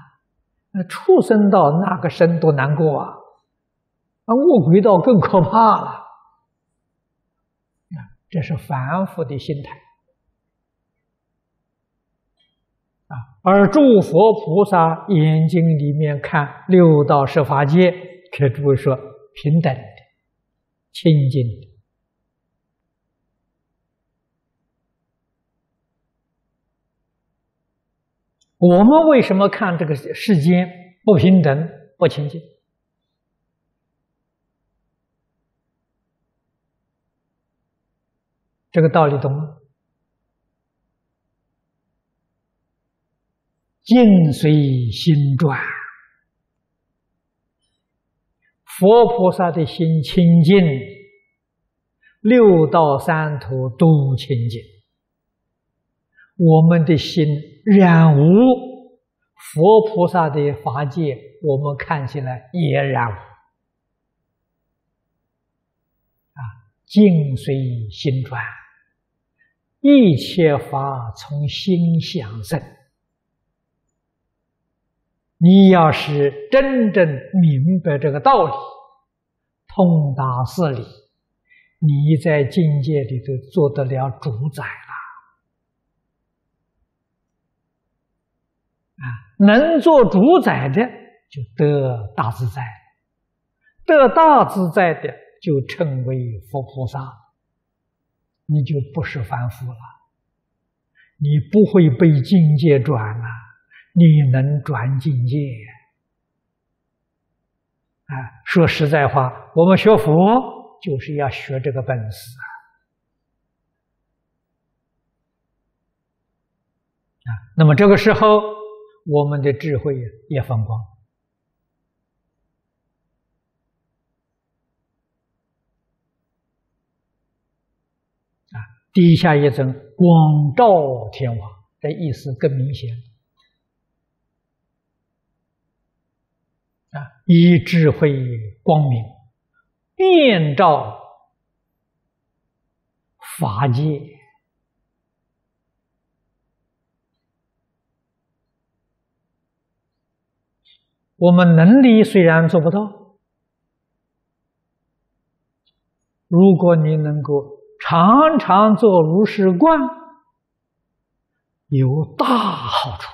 那畜生道那个生多难过啊，那恶鬼道更可怕了，啊，这是凡夫的心态。而诸佛菩萨眼睛里面看六道十法界，可诸位说平等的、清净的。我们为什么看这个世间不平等、不清净？这个道理懂吗？境随心转，佛菩萨的心清净，六道三途都清净。我们的心染污，佛菩萨的法界，我们看起来也染污。啊，境随心转，一切法从心想生。你要是真正明白这个道理，通达事理，你在境界里头做得了主宰了。啊，能做主宰的就得大自在，得大自在的就称为佛菩萨，你就不是凡夫了，你不会被境界转了，你能转境界。啊，说实在话，我们学佛就是要学这个本事啊。啊，那么这个时候。我们的智慧也放光啊！地下一层光照天王，这意思更明显啊！以智慧光明遍照法界。我们能力虽然做不到，如果你能够常常做如是观，有大好处。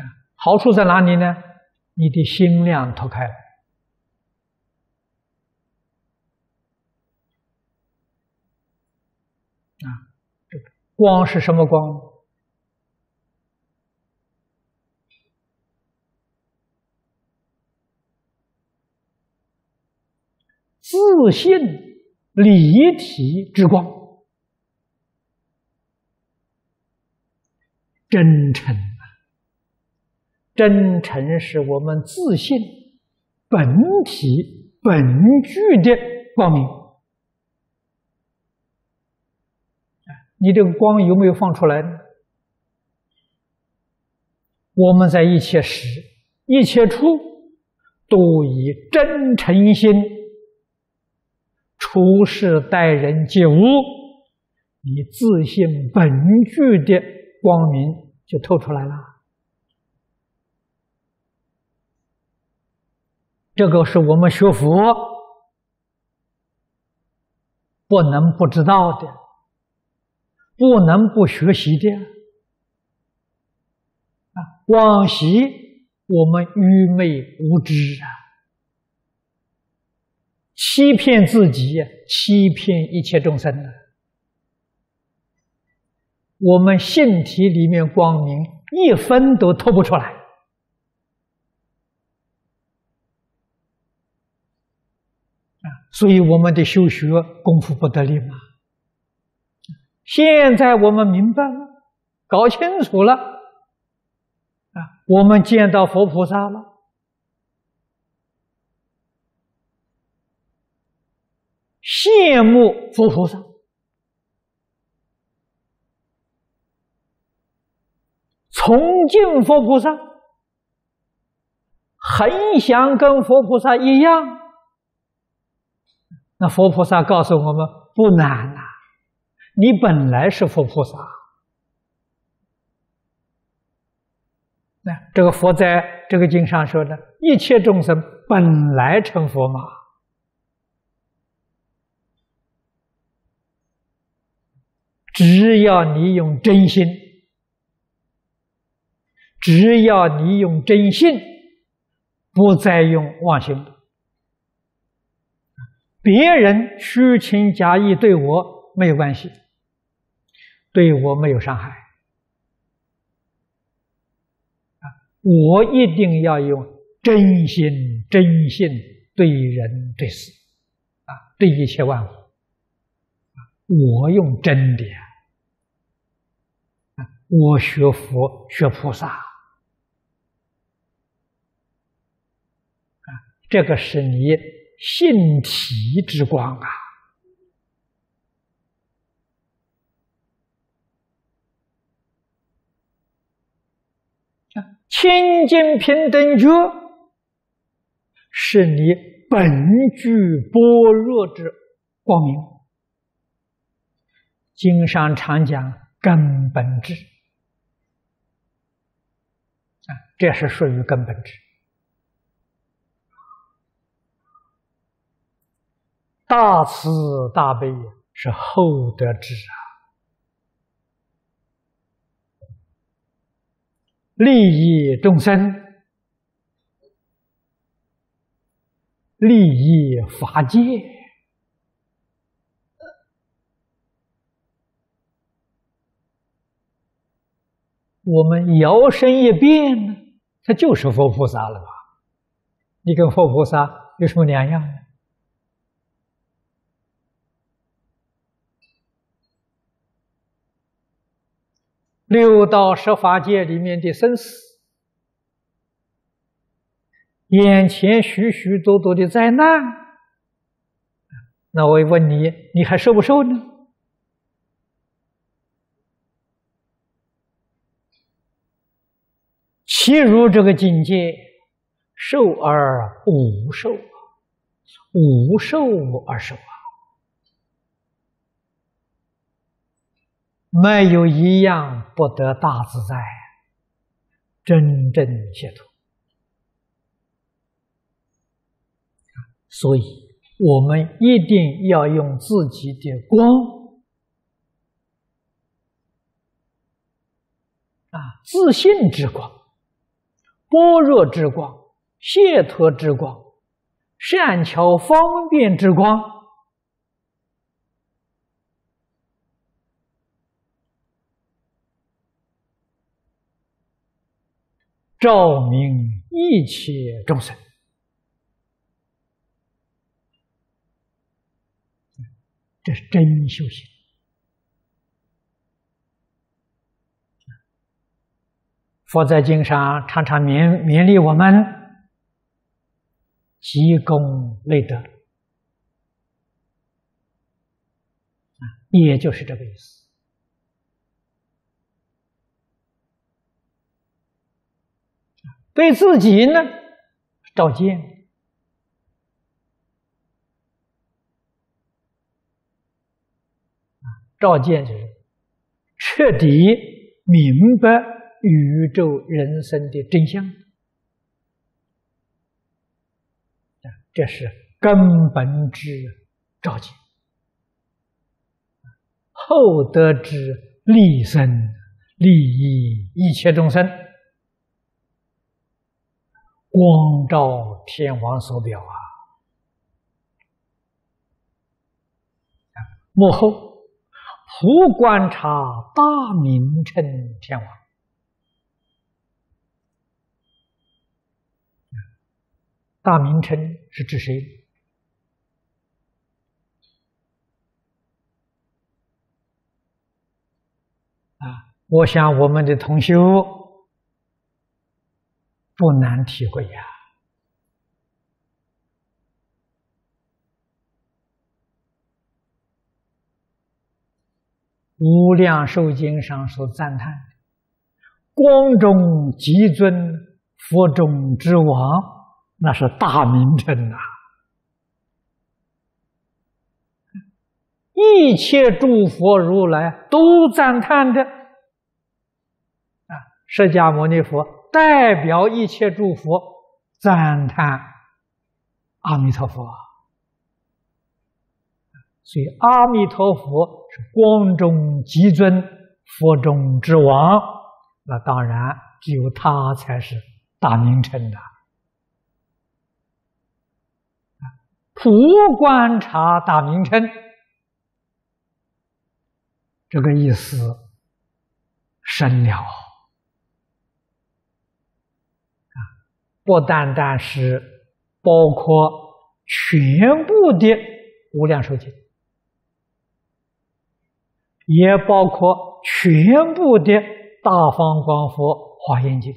啊，好处在哪里呢？你的心量脱开了。啊，这个光是什么光？自信离体之光，真诚啊！真诚是我们自信本体本具的光明你这个光有没有放出来呢？我们在一切时、一切处，都以真诚心。处事待人接物，你自信本具的光明就透出来了。这个是我们学佛不能不知道的，不能不学习的。啊，往昔我们愚昧无知啊。欺骗自己，欺骗一切众生的。我们性体里面光明一分都透不出来啊！所以我们的修学功夫不得力嘛。现在我们明白了，搞清楚了啊！我们见到佛菩萨了。羡慕佛菩萨，崇敬佛菩萨，很想跟佛菩萨一样。那佛菩萨告诉我们：不难呐，你本来是佛菩萨。那这个佛在这个经上说的：一切众生本来成佛嘛。只要你用真心，只要你用真心，不再用妄心，别人虚情假意对我没有关系，对我没有伤害，啊，我一定要用真心、真心对人对事，啊，对一切万物，我用真的。我学佛学菩萨，这个是你性体之光啊！清净平等觉是你本具般若之光明。经上常讲根本智这是属于根本智。大慈大悲是厚德智啊，利益众生，利益法界。我们摇身一变呢，他就是佛菩萨了吧？你跟佛菩萨有什么两样呢？六道十法界里面的生死，眼前许许多多的灾难，那我问你，你还受不受呢？其如这个境界，受而无受，无受而受啊。没有一样不得大自在，真正解脱。所以，我们一定要用自己的光啊，自信之光、般若之光、解脱之光、善巧方便之光。照明一切众生，这是真修行。佛在经上常常勉勉励我们，积功累德，也就是这个意思。对自己呢，照见。照见就是彻底明白宇宙人生的真相这是根本之照见，厚德之利生，利益一切众生。光照天王所表啊！幕后普观察大明称天王，大名称是指谁？啊，我想我们的同修。不难体会呀，《无量寿经》上所赞叹的“光中极尊，佛中之王”，那是大名称呐！一切诸佛如来都赞叹着啊，释迦牟尼佛。代表一切诸佛赞叹阿弥陀佛，所以阿弥陀佛是光中极尊，佛中之王。那当然只有他才是大名称的。普观察大名称，这个意思深了啊。不单单是包括全部的无量寿经，也包括全部的大方广佛华严经。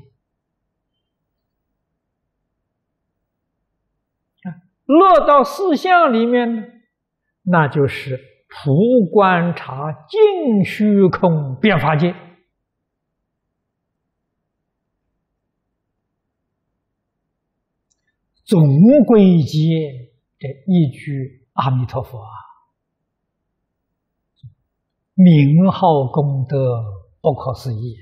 落到四相里面呢，那就是普观察净虚空变法界，总归结这一句阿弥陀佛啊，名号功德不可思议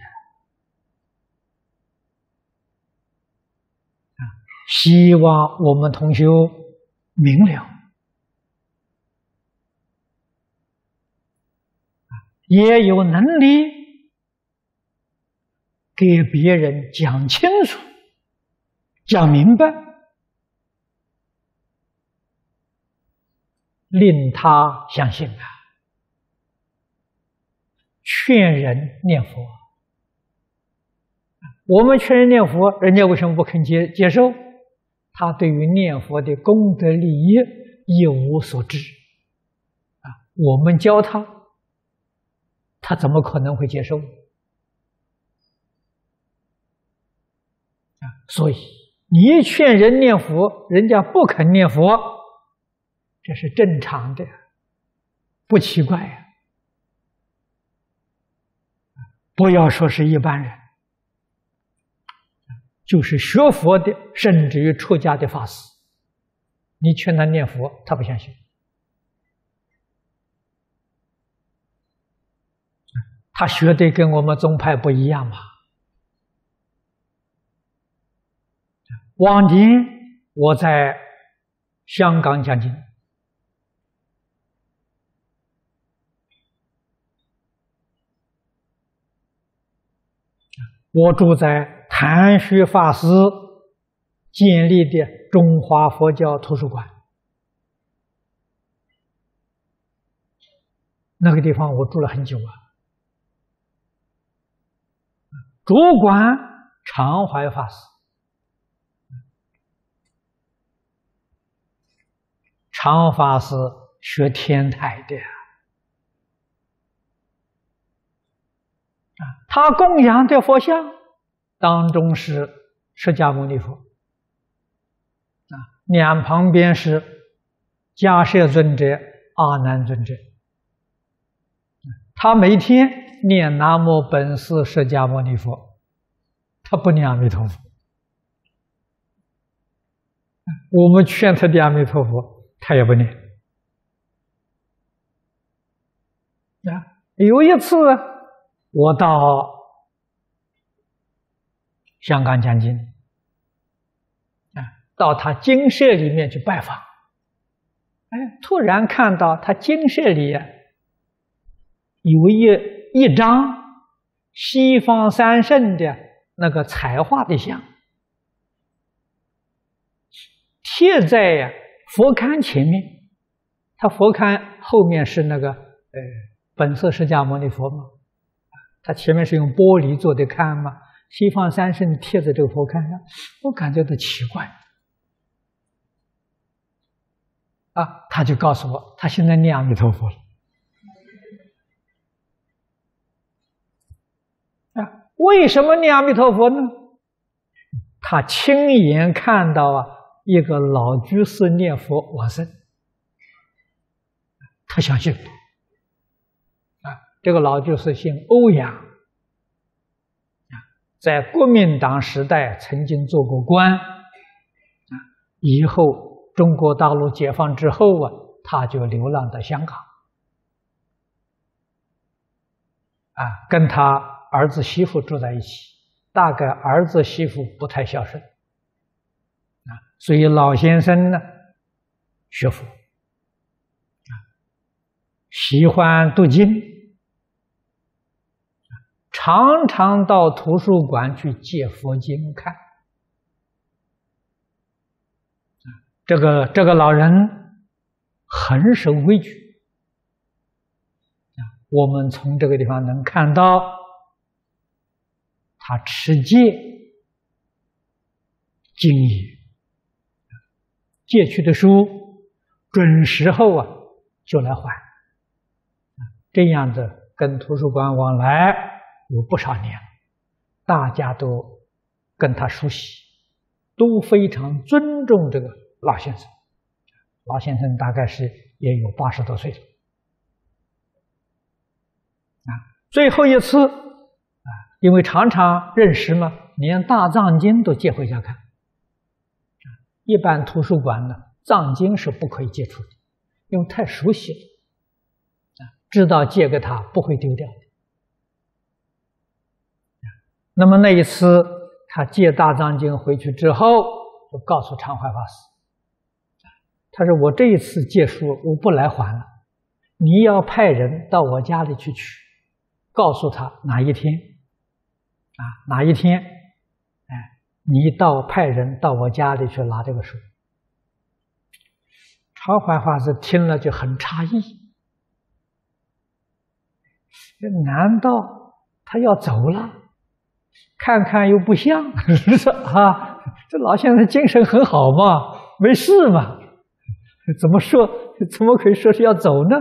啊！希望我们同学明了，也有能力给别人讲清楚、讲明白，令他相信啊！劝人念佛，我们劝人念佛，人家为什么不肯接接受？他对于念佛的功德利益一无所知，啊，我们教他，他怎么可能会接受？啊，所以你劝人念佛，人家不肯念佛，这是正常的，不奇怪呀。不要说是一般人。就是学佛的，甚至于出家的法师，你劝他念佛，他不相信。他学的跟我们宗派不一样嘛。往年我在香港讲经，我住在。谭旭法师建立的中华佛教图书馆，那个地方我住了很久啊。主管常怀法师，常法师学天台的他供养的佛像。当中是释迦牟尼佛，啊，两旁边是迦叶尊者、阿难尊者。他每天念南无本师释迦牟尼佛，他不念阿弥陀佛。我们劝他念阿弥陀佛，他也不念。啊，有一次我到。香港将军啊，到他精舍里面去拜访，哎，突然看到他精舍里有一一张西方三圣的那个彩画的像，贴在呀佛龛前面。他佛龛后面是那个呃本色释迦牟尼佛嘛，他前面是用玻璃做的龛嘛。西方三圣贴在这个佛龛上，我感觉到奇怪。啊，他就告诉我，他现在念阿弥陀佛了。啊，为什么念阿弥陀佛呢？他亲眼看到啊，一个老居士念佛往生，他相信。这个老居士姓欧阳。在国民党时代曾经做过官，啊，以后中国大陆解放之后啊，他就流浪到香港，啊，跟他儿子媳妇住在一起，大概儿子媳妇不太孝顺，啊，所以老先生呢，学佛，啊，喜欢读经。常常到图书馆去借佛经看，这个这个老人很守规矩。我们从这个地方能看到，他持戒、经营，借去的书准时候啊就来还，这样的跟图书馆往来。有不少年，大家都跟他熟悉，都非常尊重这个老先生。老先生大概是也有八十多岁了。啊，最后一次啊，因为常常认识嘛，连大藏经都借回家看。一般图书馆呢，藏经是不可以接触的，因为太熟悉了。啊，知道借给他不会丢掉。那么那一次他借大藏经回去之后，就告诉常怀法师：“他说我这一次借书我不来还了，你要派人到我家里去取，告诉他哪一天，啊哪一天，哎，你到派人到我家里去拿这个书。”常怀法师听了就很诧异：“难道他要走了？”看看又不像，说啊，这老先生精神很好嘛，没事嘛，怎么说？怎么可以说是要走呢？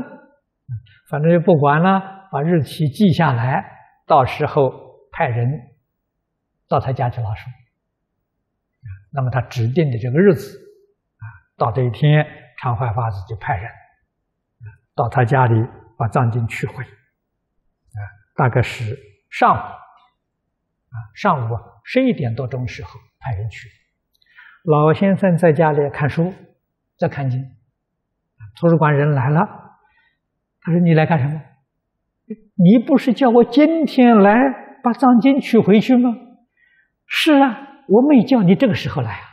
反正就不管了，把日期记下来，到时候派人到他家去拿书。那么他指定的这个日子啊，到这一天，常怀法师就派人到他家里把藏经取回。啊，大概是上午。啊，上午十一点多钟时候派人去，老先生在家里看书，在看经。图书馆人来了，他说：“你来干什么？你不是叫我今天来把藏经取回去吗？”“是啊，我没叫你这个时候来啊。”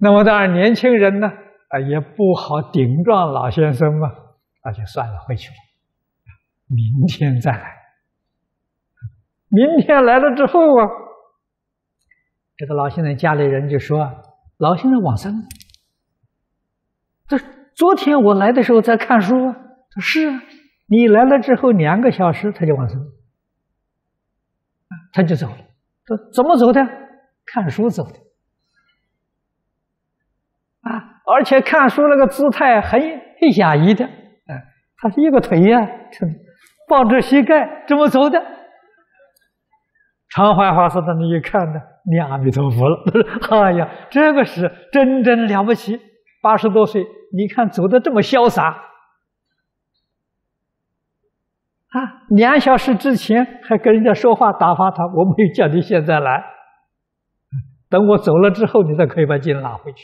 那么当然，年轻人呢，啊，也不好顶撞老先生嘛，那就算了，回去了，明天再来。明天来了之后啊，这个老先生家里人就说：“老先生往生了。”这昨天我来的时候在看书啊。说是啊，你来了之后两个小时他就往生了，他就走了。说怎么走的？看书走的。啊，而且看书那个姿态很很压抑的，啊，他是一个腿呀，抱着膝盖这么走的。常怀法师在那一看呢，念阿弥陀佛了。哎呀，这个是真真了不起！八十多岁，你看走的这么潇洒啊！两小时之前还跟人家说话打发他，我没有叫你现在来，等我走了之后，你再可以把经拿回去。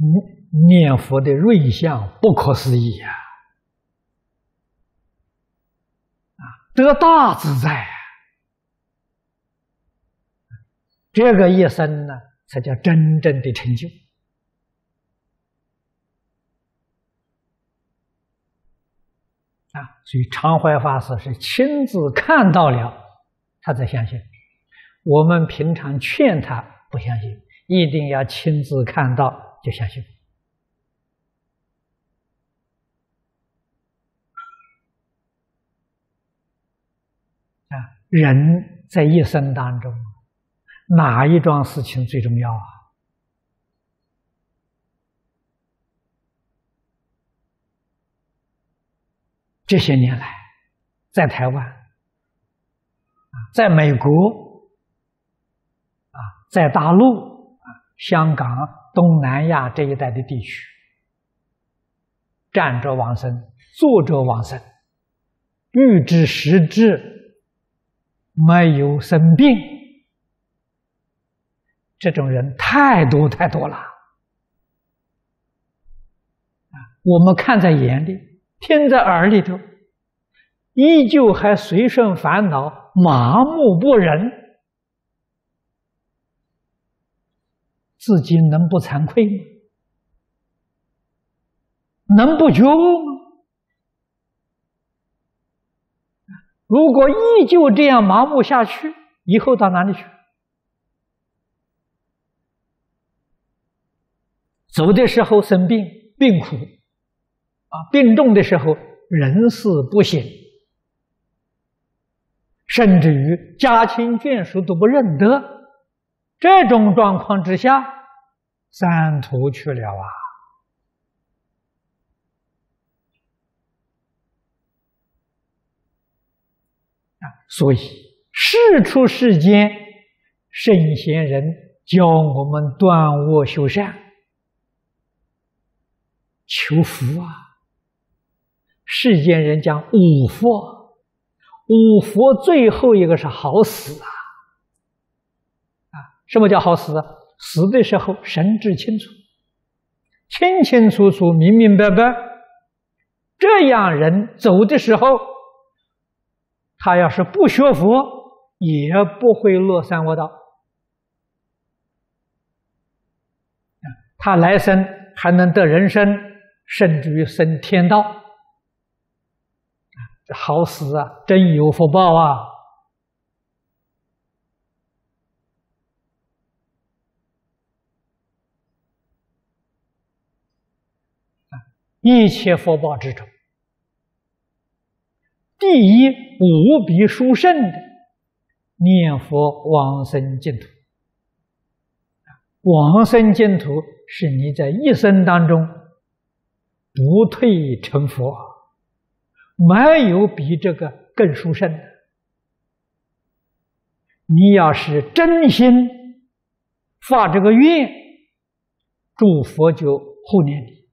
念念佛的瑞相不可思议呀！得大自在，这个一生呢，才叫真正的成就啊！所以常怀法师是亲自看到了，他才相信。我们平常劝他不相信，一定要亲自看到就相信。人在一生当中，哪一桩事情最重要啊？这些年来，在台湾，在美国，啊，在大陆，啊，香港、东南亚这一带的地区，站着往生，坐着往生，欲知实质。没有生病，这种人太多太多了啊！我们看在眼里，听在耳里头，依旧还随顺烦恼，麻木不仁，自己能不惭愧吗？能不觉悟吗？如果依旧这样麻木下去，以后到哪里去？走的时候生病病苦，啊，病重的时候人事不省，甚至于家亲眷属都不认得，这种状况之下，三途去了啊！所以，世出世间圣贤人教我们断恶修善，求福啊！世间人讲五佛，五佛最后一个是好死啊！啊，什么叫好死？死的时候神志清楚，清清楚楚、明明白白。这样人走的时候，他要是不学佛，也不会落三恶道。他来生还能得人生，甚至于升天道。这好死啊！真有福报啊！一切福报之中，第一无比殊胜的念佛往生净土。往生净土是你在一生当中不退成佛，没有比这个更殊胜的。你要是真心发这个愿，诸佛就护念你。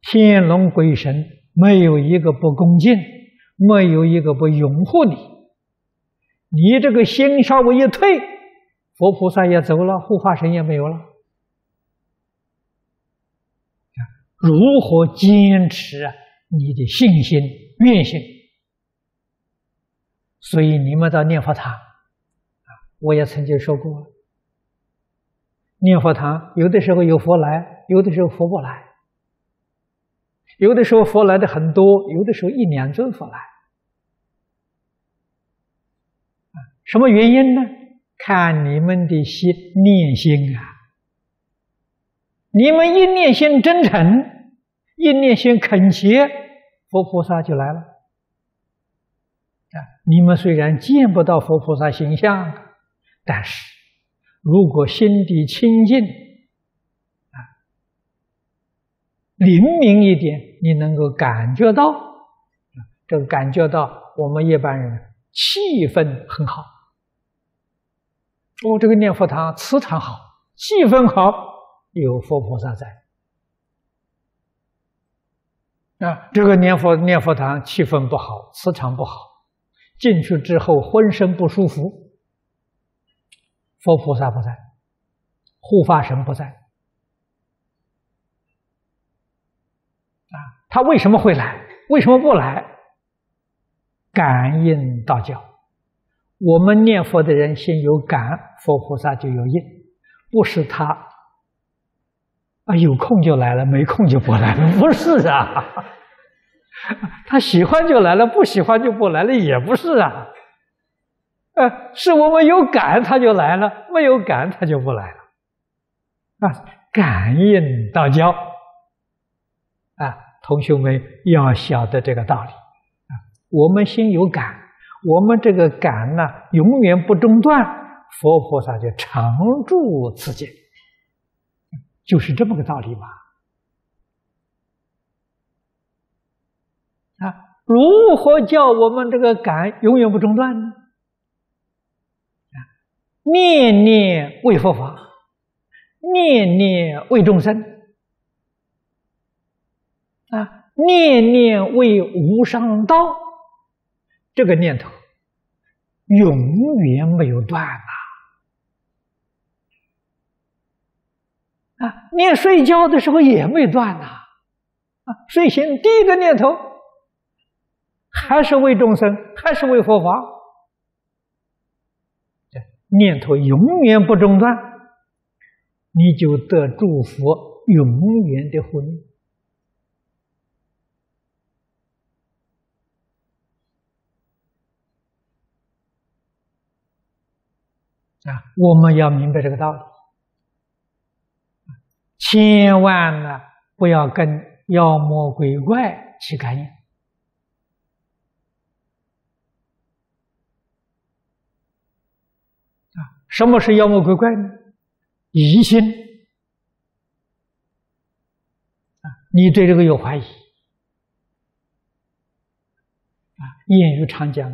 天龙鬼神没有一个不恭敬，没有一个不拥护你。你这个心稍微一退，佛菩萨也走了，护法神也没有了。如何坚持啊你的信心、愿心？所以你们到念佛堂，啊，我也曾经说过，念佛堂有的时候有佛来，有的时候佛不来。有的时候佛来的很多，有的时候一两尊佛来，什么原因呢？看你们的心念心啊！你们一念心真诚，一念心恳切，佛菩萨就来了。啊，你们虽然见不到佛菩萨形象，但是如果心地清净。啊灵敏一点，你能够感觉到，这个感觉到我们一般人气氛很好。哦，这个念佛堂磁场好，气氛好，有佛菩萨在。啊，这个念佛念佛堂气氛不好，磁场不好，进去之后浑身不舒服，佛菩萨不在，护法神不在。他为什么会来？为什么不来？感应道教，我们念佛的人心有感，佛菩萨就有应，不是他啊，有空就来了，没空就不来了，不是啊。他喜欢就来了，不喜欢就不来了，也不是啊。呃，是我们有感他就来了，没有感他就不来了。啊，感应道教。同学们要晓得这个道理啊！我们心有感，我们这个感呢，永远不中断，佛菩萨就常住此间，就是这么个道理嘛。啊，如何叫我们这个感永远不中断呢？念念为佛法，念念为众生。啊，念念为无上道，这个念头永远没有断呐！啊，念睡觉的时候也没断呐！啊，睡醒第一个念头还是为众生，还是为佛法，这念头永远不中断，你就得祝福永远的护念。啊，我们要明白这个道理，千万呢不要跟妖魔鬼怪起感应。啊，什么是妖魔鬼怪呢？疑心啊，你对这个有怀疑啊，谚语常讲，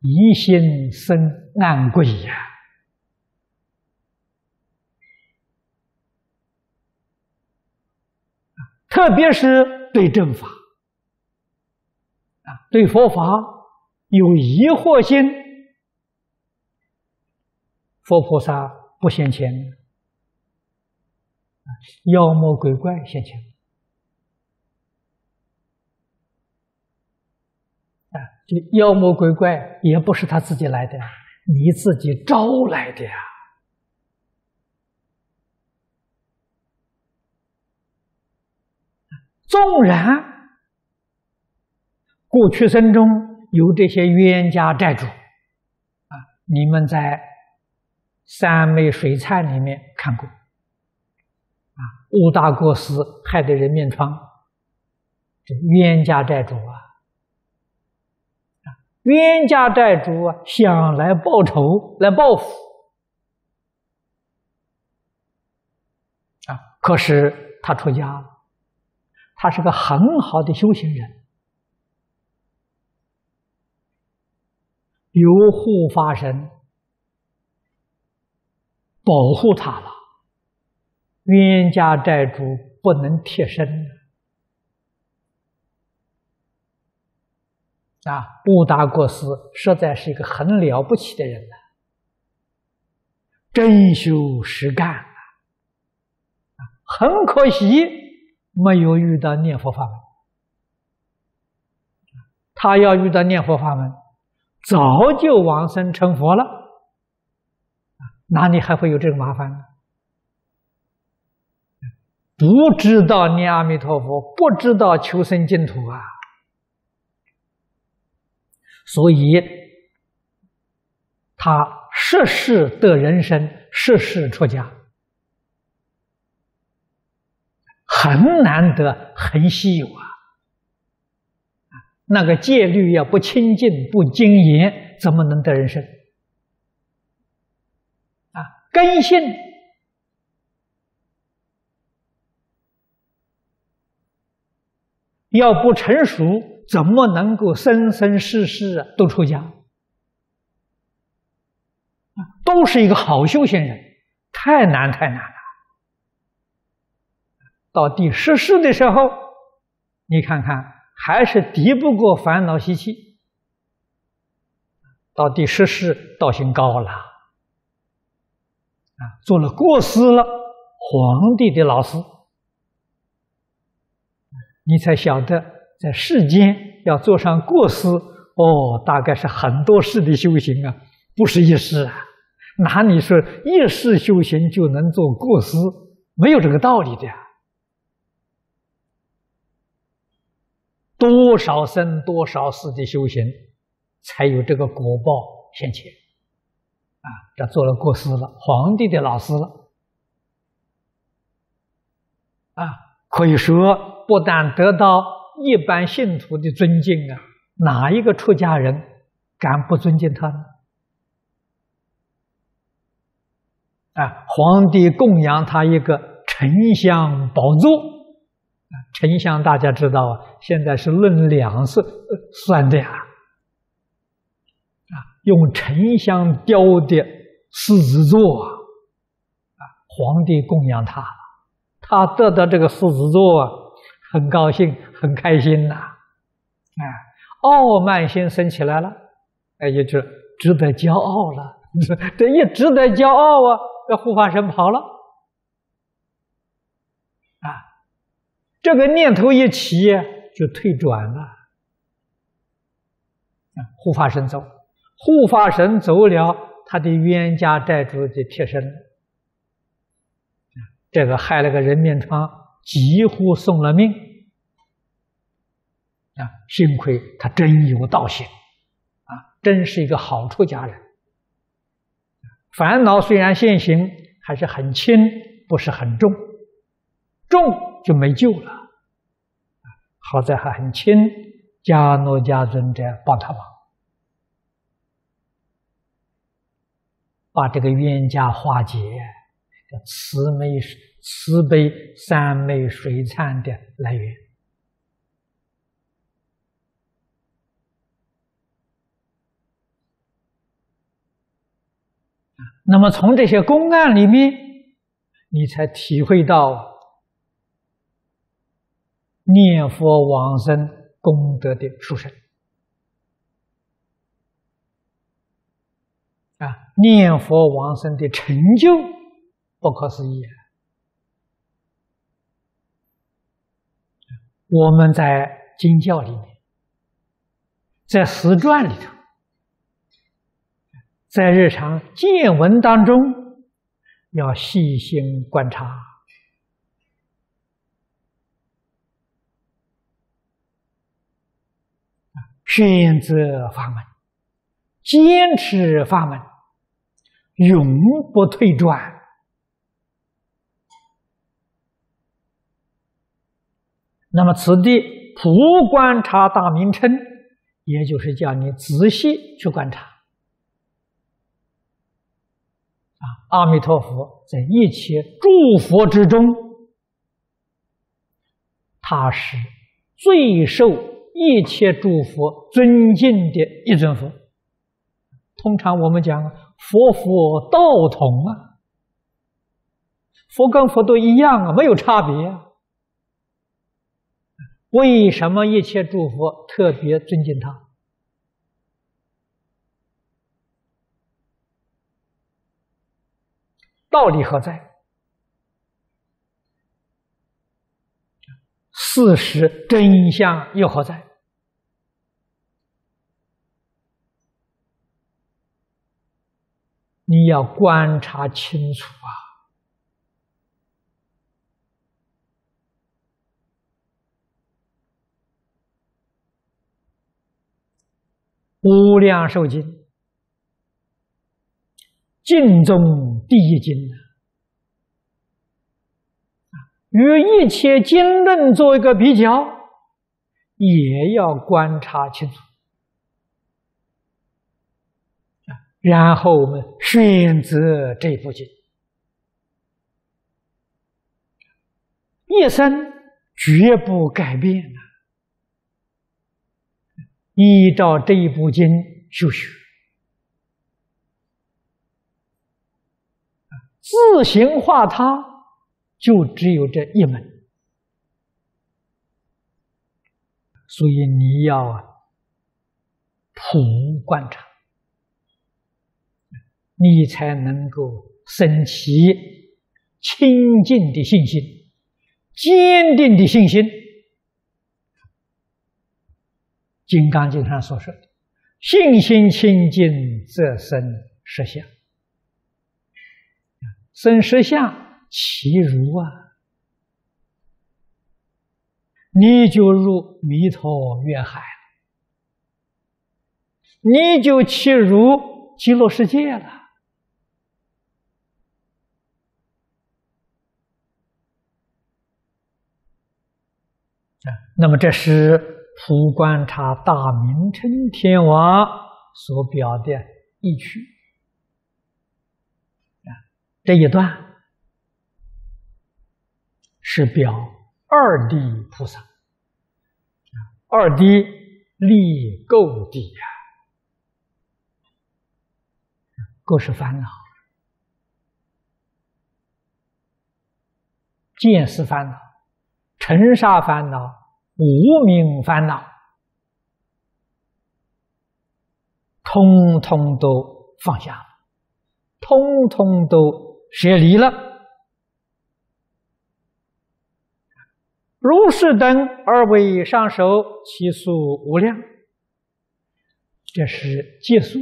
疑心生暗鬼呀。特别是对正法。啊，对佛法有疑惑心，佛菩萨不现前，妖魔鬼怪现前。啊，这妖魔鬼怪也不是他自己来的，你自己招来的呀。纵然过去生中有这些冤家债主啊，你们在三昧水忏里面看过。啊，误大过失害得人面疮，这冤家债主啊，啊，冤家债主啊，想来报仇来报复。啊，可是他出家了。他是个很好的修行人，有护法神保护他了，冤家债主不能贴身啊！布达国师实在是一个很了不起的人了，真修实干啊！很可惜。没有遇到念佛法门，他要遇到念佛法门，早就往生成佛了，哪里还会有这个麻烦呢？不知道念阿弥陀佛，不知道求生净土啊，所以他涉世得人生，涉世出家。很难得，很稀有啊！那个戒律要不清净、不精严，怎么能得人生？啊，根性要不成熟，怎么能够生生世世都出家？都是一个好修行人，太难，太难。到第十世的时候，你看看还是敌不过烦恼习气。到第十世道行高了，啊，做了过师了，皇帝的老师，你才晓得在世间要做上过师，哦，大概是很多世的修行啊，不是一世啊，哪里说一世修行就能做过师？没有这个道理的呀。多少生多少世的修行，才有这个果报现前啊！这做了过师了，皇帝的老师了啊！可以说，不但得到一般信徒的尊敬啊，哪一个出家人敢不尊敬他呢？啊！皇帝供养他一个沉香宝座。沉香大家知道啊，现在是论两算算的呀，啊，用沉香雕的狮子座啊，啊，皇帝供养他，他得到这个狮子座啊，很高兴，很开心呐，啊，傲慢心生起来了，哎，也就值得骄傲了，这一值得骄傲啊，这护法神跑了。这个念头一起，就退转了。啊护法神走，护法神走了，他的冤家债主就贴身了。这个害了个人面疮，几乎送了命。啊，幸亏他真有道行，啊，真是一个好出家人。烦恼虽然现行，还是很轻，不是很重，重就没救了。好在还很轻，迦诺迦尊者帮他忙，把这个冤家化解，叫慈悲慈悲三昧水忏的来源。那么从这些公案里面，你才体会到。念佛往生功德的殊胜啊！念佛往生的成就不可思议啊！我们在经教里面，在史传里头，在日常见闻当中，要细心观察。选择法门，坚持法门，永不退转。那么，此地普观察大名称，也就是叫你仔细去观察。啊，阿弥陀佛在一切诸佛之中，他是最受。一切诸佛尊敬的一尊佛，通常我们讲佛佛道同啊，佛跟佛都一样啊，没有差别。为什么一切诸佛特别尊敬他？道理何在？事实真相又何在？你要观察清楚啊！无量寿经，尽中第一经与一切经论做一个比较，也要观察清楚。然后我们选择这部经，一生绝不改变！依照这一部经修学，自行化他，就只有这一门。所以你要普观察。你才能够升起清净的信心、坚定的信心。《金刚经》上所说的“信心清净，则生实相”，生实相其如啊？你就入弥陀愿海，你就去如极乐世界了。那么，这是普观察大明称天王所表的意趣啊。这一段是表二地菩萨二地立垢地呀，各是烦恼，见思烦恼，尘沙烦恼。无名烦恼，通通都放下，通通都舍离了。如是等二位上首，其数无量。这是结束，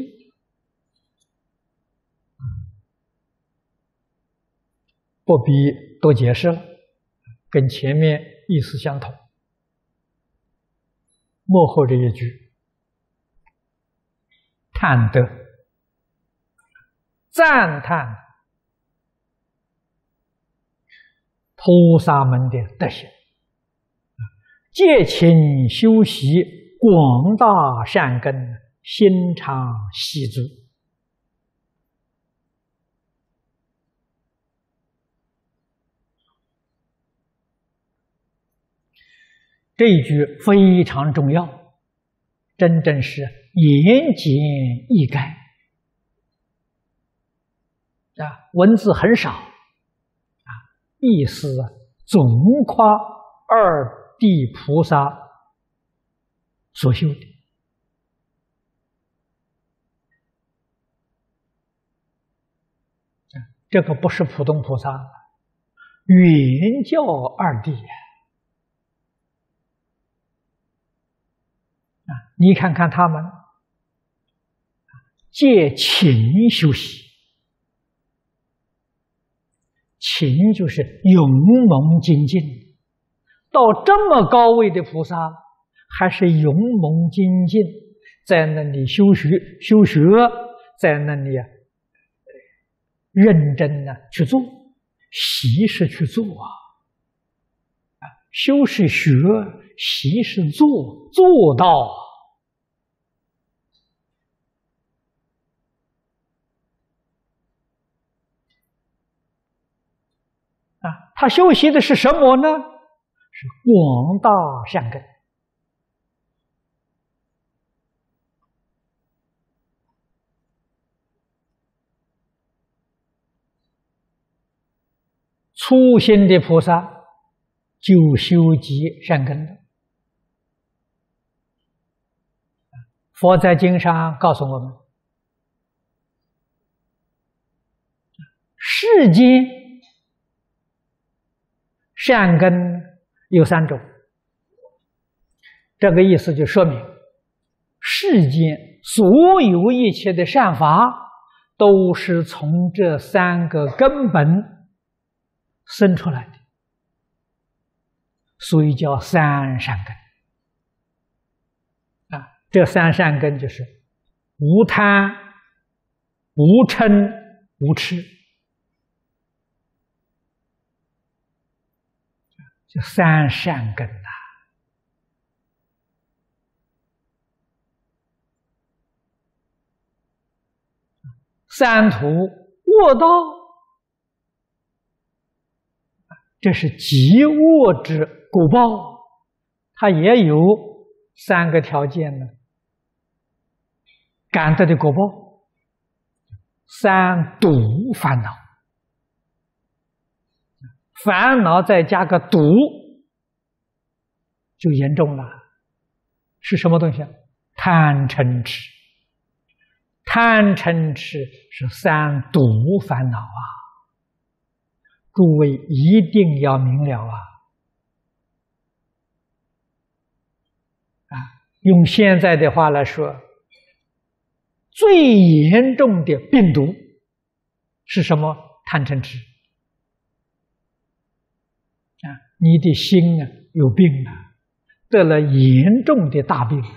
不必多解释了，跟前面意思相同。幕后这一句，叹德、赞叹菩萨们的德行，借勤修习广大善根，心常喜足。这一句非常重要，真正是言简意赅啊，文字很少啊，意思总夸二地菩萨所修的。这个不是普通菩萨，原教二谛呀！啊，你看看他们，借勤修习，勤就是勇猛精进，到这么高位的菩萨，还是勇猛精进，在那里修学修学，在那里啊。认真的去做，习是去做啊，啊，修是学，习是做，做到啊，他修习的是什么呢？是广大善根。初心的菩萨就修集善根了。佛在经上告诉我们：世间善根有三种。这个意思就说明，世间所有一切的善法，都是从这三个根本。生出来的，所以叫三善根啊。这三善根就是无贪、无嗔、无痴，叫三善根呐。三途卧道。这是极恶之果报，它也有三个条件呢。感得的果报，三毒烦恼，烦恼再加个毒，就严重了。是什么东西？贪嗔痴，贪嗔痴是三毒烦恼啊。诸位一定要明了啊！啊，用现在的话来说，最严重的病毒是什么？贪嗔痴啊！你的心啊有病啊，得了严重的大病啊！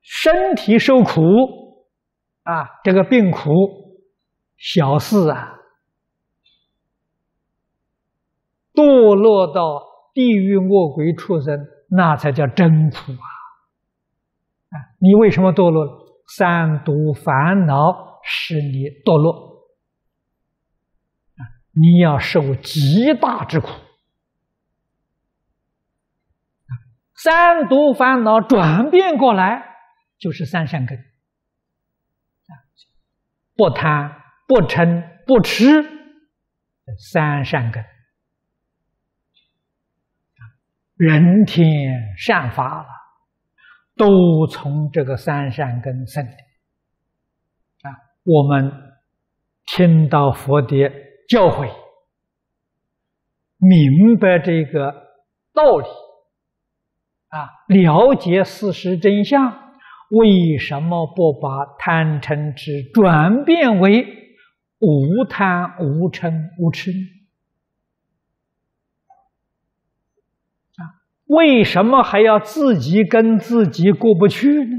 身体受苦啊，这个病苦。小事啊，堕落到地狱恶鬼畜生，那才叫真苦啊！啊，你为什么堕落？三毒烦恼使你堕落！你要受极大之苦三毒烦恼转变过来，就是三善根不贪。不嗔不痴，三善根，人天善法了，都从这个三善根生的。啊，我们听到佛的教诲，明白这个道理，啊，了解事实真相，为什么不把贪嗔痴转变为？无贪无嗔无痴啊！为什么还要自己跟自己过不去呢？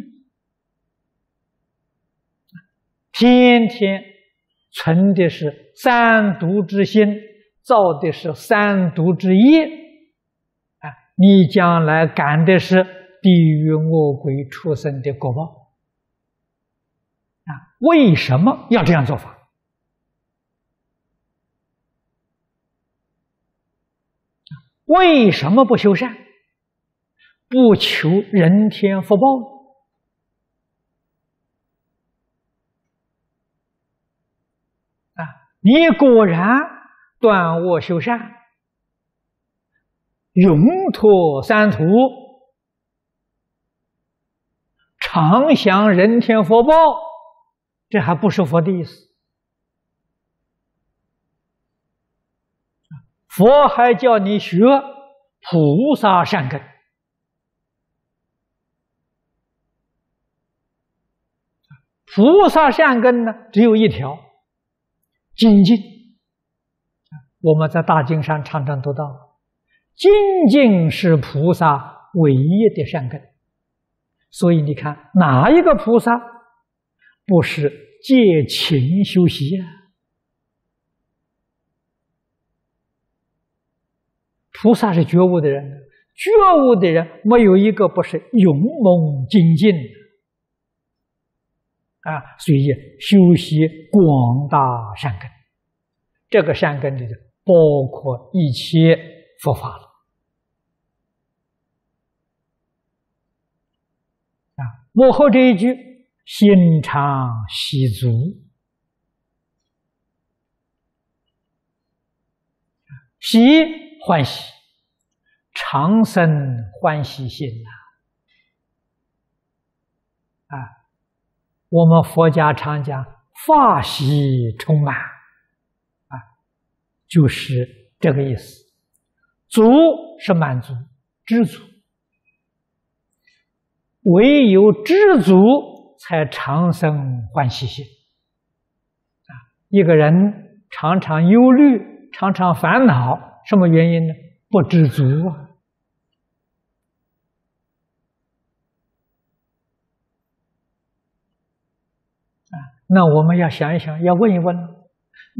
天天存的是三毒之心，造的是三毒之业啊！你将来感的是地狱恶鬼畜生的果报啊！为什么要这样做法？为什么不修善？不求人天福报啊！你果然断恶修善，永脱三途，常享人天福报，这还不是佛的意思。佛还叫你学菩萨善根，菩萨善根呢，只有一条，精进。我们在大经上常常读到，精进是菩萨唯一的善根。所以你看，哪一个菩萨不是借勤修习呀？菩萨是觉悟的人，觉悟的人没有一个不是勇猛精进啊！所以修习广大善根，这个善根里头包括一切佛法了啊！幕后这一句“心常喜足”，喜欢喜。长生欢喜心呐！啊，我们佛家常讲法喜充满，啊，就是这个意思。足是满足，知足。唯有知足，才长生欢喜心。啊，一个人常常忧虑，常常烦恼，什么原因呢？不知足啊！啊，那我们要想一想，要问一问，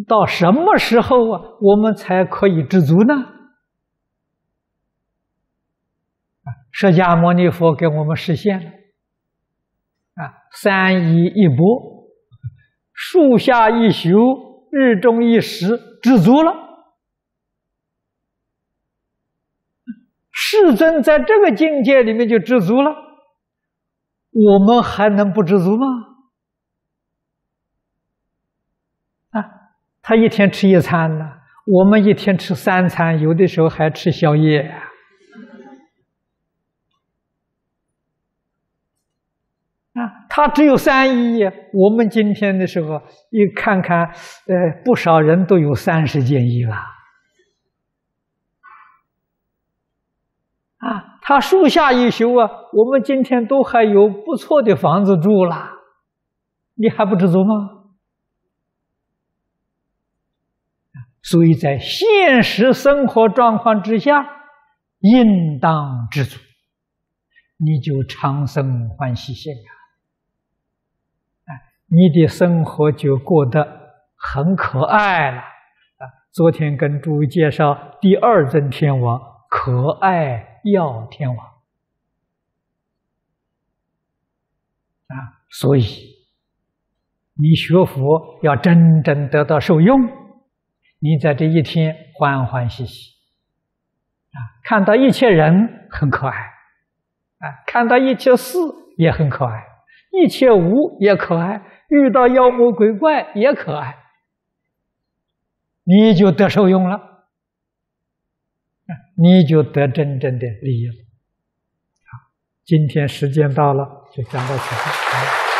到什么时候啊，我们才可以知足呢？啊，释迦牟尼佛给我们实现了，啊，三衣一钵，树下一宿，日中一时，知足了。世尊在这个境界里面就知足了，我们还能不知足吗？啊，他一天吃一餐呢，我们一天吃三餐，有的时候还吃宵夜。啊，他只有三衣，我们今天的时候一看看，呃，不少人都有三十件衣了。啊，他树下一宿啊，我们今天都还有不错的房子住了，你还不知足吗？所以在现实生活状况之下，应当知足，你就长生欢喜心啊！你的生活就过得很可爱了啊！昨天跟诸位介绍第二尊天王，可爱。药天王啊，所以你学佛要真正得到受用，你在这一天欢欢喜喜啊，看到一切人很可爱啊，看到一切事也很可爱，一切物也可爱，遇到妖魔鬼怪也可爱，你就得受用了。你就得真正的利益了。好，今天时间到了，就讲到此。